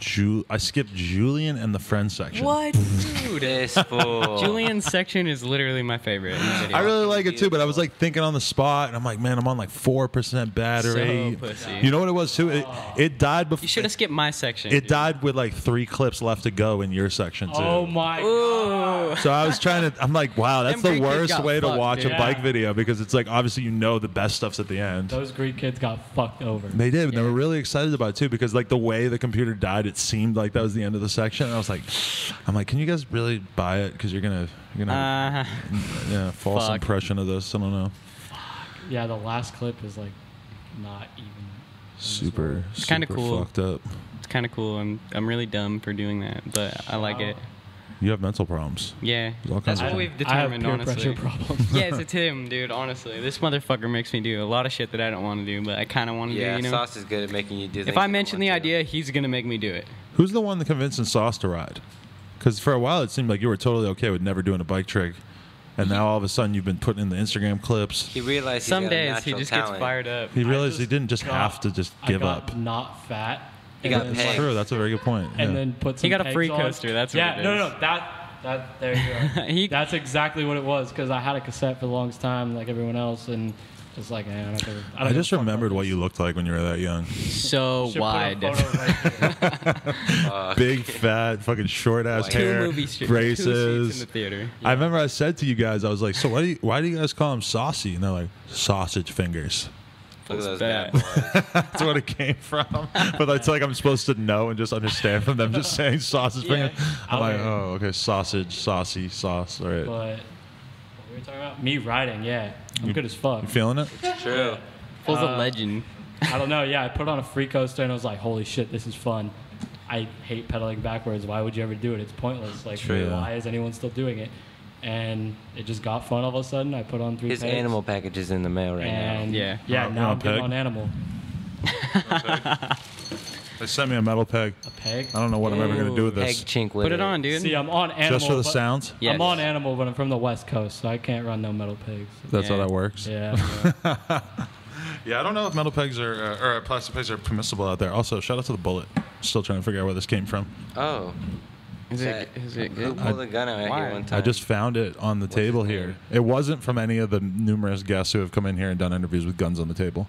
Ju- I skipped Julian and the friend section. What, dude? This fool. Julian's section is literally my favorite in the video. I really like it too, but I was like thinking on the spot, and I'm like, man, I'm on like four percent battery. So pussy. You know what it was too? It, oh. it died before. You should have skipped my section. It dude. died with like three clips left to go in your section too. Oh my Ooh. So I was trying to. I'm like, wow, that's Them the worst got way to watch dude. a bike Yeah. video because it's like obviously you know the best stuff's at the end. Those Greek kids got fucked over. They did. and They were really excited about it too because like the way the computer died, it seemed like that was the end of the section. And I was like, I'm like, can you guys really buy it? Because you're gonna, you're gonna, Uh, yeah, false fuck. impression of this. I don't know. Yeah, the last clip is like not even. Super. It's kinda cool. Fucked up. it's kind of cool. I'm I'm really dumb for doing that, but I like it. You have mental problems. Yeah, all that's of what things. we've I have determined. peer honestly, pressure problems. yes, it's him, dude. Honestly, this motherfucker makes me do a lot of shit that I don't want to do, but I kind of want to Yeah, do. You know, Sauce is good at making you do if I mention want the to. idea, he's gonna make me do it. Who's the one that convincing Sauce to ride? Because for a while it seemed like you were totally okay with never doing a bike trick, and now all of a sudden you've been putting in the Instagram clips. he realized he's Some got a days he just talent. gets fired up. He realized he didn't just got- have to just I give got up. Not fat. He got then, pegged. like- True, that's a very good point. and yeah. then put some He got a free on. coaster, that's what yeah, it no, no, no, that that there you go. He- That's exactly what it was because I had a cassette for the longest time, like everyone else, and it's like, man, I'm not gonna, I, don't I just remembered what you looked like when you were that young. So Should put a wide. right Big, fat, fucking short ass hair, movie st- two braces. in the theater. I remember I said to you guys, I was like, "So why do you, why do you guys call him saucy?" And they're like, "Sausage fingers." Look at those bad. bad. That's what it came from. but it's like I'm supposed to know and just understand from them just saying sausage Yeah. fingers. I'm like, oh, okay, sausage, saucy, sauce. All right. but what were we talking about? Me riding, yeah, I'm good as fuck. You feeling it? True. Fool's Uh, a legend. I don't know. Yeah, I put on a free coaster and I was like, holy shit, this is fun. I hate pedaling backwards. Why would you ever do it? It's pointless. Like, True, yeah. why is anyone still doing it? And it just got fun all of a sudden. I put on three His pegs, animal package is in the mail right now. Yeah. yeah, Oh, now I'm a getting peg? on animal. They sent me a metal peg. A peg. I don't know what I'm ever gonna do with Peg this. chink with Put it on, dude. See, I'm on animal. Just for the but- sounds. Yeah. I'm on animal, but I'm from the West Coast, so I can't run no metal pegs. That's how Yeah. that works. Yeah. Yeah, I don't know if metal pegs are uh, or plastic pegs are permissible out there. Also, shout out to the bullet. Still trying to figure out where this came from. Oh. Is it, that- is it Who good? pulled a gun out Why? here one time? I just found it on the What's table his here. It wasn't from any of the numerous guests who have come in here and done interviews with guns on the table.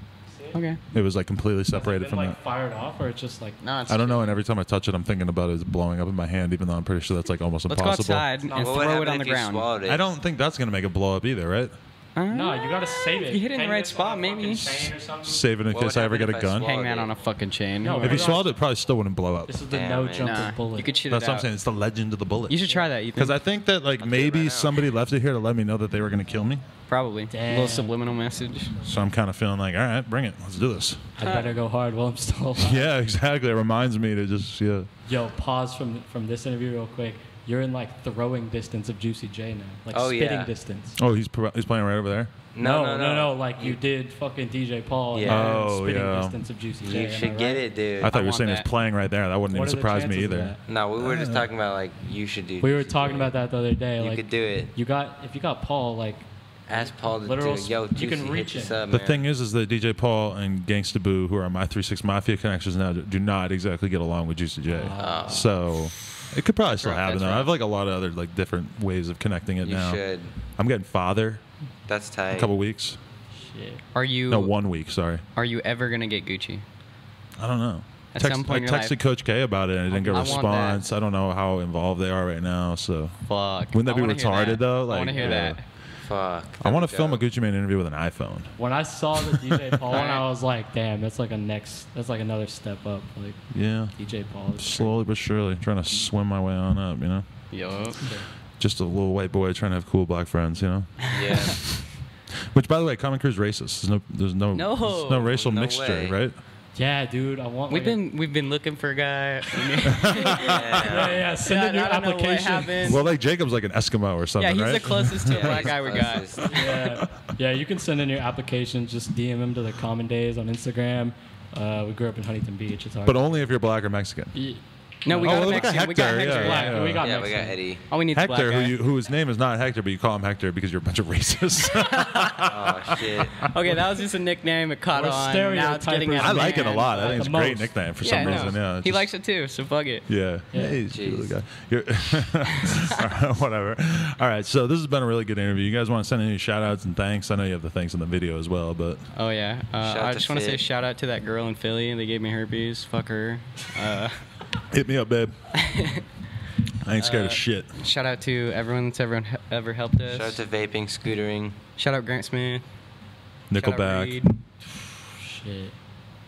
Okay. It was like completely separated from like that. fired off, or it's just like No, it's I don't know, and every time I touch it, I'm thinking about it blowing up in my hand, even though I'm pretty sure that's like almost Let's go impossible. outside No, and What would throw it happen on if the you ground. swallowed it? I don't think that's gonna make it blow up either, right? No, you gotta save it. You hit it in the Hang right this spot, a fucking maybe. chain or something. Save it in What case I ever get happen a if I gun. swallowed Hang that on a fucking chain. No, If you it swallowed it, it probably still wouldn't blow up. This is the Damn, no man. jump Nah, bullet. you could shoot That's it what I'm out. saying. It's the legend of the bullet. You should try that. You Because I think that like I'll it maybe right now. somebody left it here to let me know that they were gonna kill me. Probably. A Damn. little subliminal message. So I'm kind of feeling like, all right, bring it. Let's do this. I better go hard while I'm still alive. Yeah, exactly. It reminds me to just yeah. Yo, pause from from this interview real quick. You're in like throwing distance of Juicy J now, like Oh, spitting yeah. distance. Oh, he's pro- he's playing right over there. No, no, no, no, Like you, You- did fucking DJ Paul. Yeah. and you're in Oh, spitting yeah. distance of Juicy J. You am I should get it, dude. I thought you were saying that. it's playing right there. That wouldn't What even surprise me either. no, we were just Yeah. talking about like you should do. We were talking about that the other day. You like could do it. you got if you got Paul like Ask Paul to Literal do it. Yo, sp- you can reach hit it. up, The man. thing is, is that DJ Paul and Gangsta Boo, who are my Three Six Mafia connections now, do not exactly get along with Juicy J. Oh. So it could probably still rough, happen that's though. I have like a lot of other like different ways of connecting it you now. should. I'm getting father That's tight. a couple weeks. shit. Are you No, one week. Sorry. are you ever gonna get Gucci? I don't know. At Text- some point in I your texted life. Coach K about it and I didn't get a I want that. response. I don't know how involved they are right now. So Fuck. Wouldn't that I be retarded, that. though? I Like, want to hear yeah. that. Fuck. I want to film a Gucci Mane interview with an iPhone. When I saw the DJ Paul one, I was like, damn, that's like a next, that's like another step up. Like Yeah. DJ Paul. Slowly but surely, trying to swim my way on up. You know, Yo. just a little white boy trying to have cool black friends. You know. Yeah. Which, by the way, Common Crew's racist. There's no, there's no, No. there's no racial No mixture, way. right? Yeah, dude, I want. We've like a- been we've been looking for a guy. Yeah, yeah. Send Yeah, in your I don't know what application. Well, like Jacob's like an Eskimo or something. yeah, he's right? the closest to a Yeah, black guy we got. yeah, yeah. You can send in your application. Just DM him to the Common Days on Instagram. Uh, we grew up in Huntington Beach. It's hard. but only if you're black or Mexican. Ye- No, we Oh, got well, a we got Mexican. We got Hector, Hector. yeah, black. yeah. We got yeah, we got Eddie. All we need is black Hector, who guy. you, whose name is not Hector, but you call him Hector because you're a bunch of racists. Oh shit. Okay, that was just a nickname. It caught We're on. Now it's getting stereotypers. out I of like it a lot. I think it's a great nickname for some no. reason. Yeah, he just- likes it too, so fuck it. Yeah. Yeah. Hey, he's a Jeez. cool guy. You're- Whatever. All right. So this has been a really good interview. You guys want to send any shout outs and thanks? I know you have the thanks in the video as well, but Oh yeah. Uh, I just want to say shout out to that girl in Philly. They gave me herpes. Fuck her. Uh, hit me up, babe. I ain't scared Uh, of shit. shout out to everyone that's ever ever helped us. Shout out to vaping, scootering. Shout out Grant Smith. Shout out Nickelback. Reed. Shit.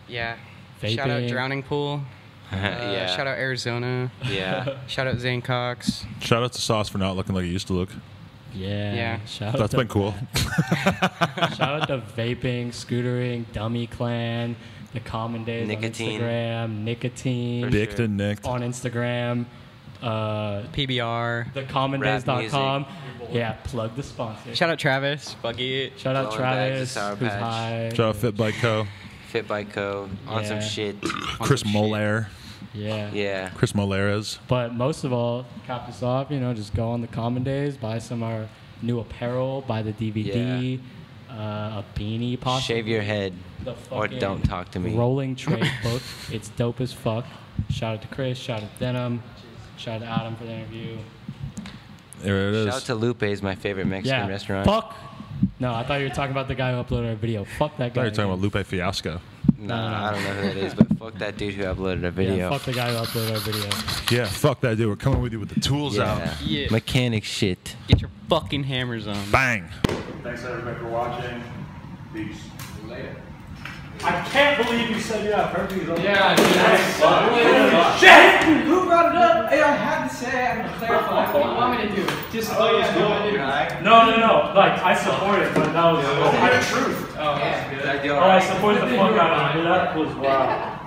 Yeah. Shout out Vaping. Drowning Pool. Uh, yeah. Shout out Arizona. Yeah. Shout out Zane Cox. Shout out to Sauce for not looking like he used to look. Yeah. Yeah. Shout out That's to, been cool. Shout out to vaping, scootering, dummy clan, the common days Nicotine. on Instagram, nicotine For Dicked sure. and nicked. on Instagram, uh, PBR. thecommondays.com. Yeah, plug the sponsor. Shout out Travis. Fuck it. Shout out Blowing bags of Travis, who's Patch. high. Shout out Fit Bike Co. Fit by Co. On some Yeah. shit. Chris some. Molaire. Yeah. Yeah. Chris Molares. But most of all, cap this off, you know, just go on the common days, buy some of our new apparel, buy the DVD, uh, a beanie, possibly. Shave your head. The Or don't talk to me. Rolling Trade book. It's dope as fuck. Shout out to Chris. Shout out to Denim. Shout out to Adam for the interview. There it is. Shout out to Lupe's, my favorite Mexican yeah. restaurant. Fuck. No, I thought you were talking about the guy who uploaded our video. Fuck that I guy. thought you were talking about Lupe Fiasco. Nah, No, no. I don't know who that is, but fuck that dude who uploaded a video. Yeah, fuck the guy who uploaded our video. Yeah, fuck that dude. We're coming with you with the tools Yeah. out. Yeah. Mechanic shit. Get your fucking hammers on. Bang. Thanks everybody for watching. Peace. I can't believe you said you have herpes. Yeah, Shit! Who brought it up? Hey, I had to say, I'm gonna clarify. What do you want me to do? Just oh, yeah, No, no, no. Like I support it, but that was. the truth. Oh, yeah. I supported the fuck out of him. That was wow.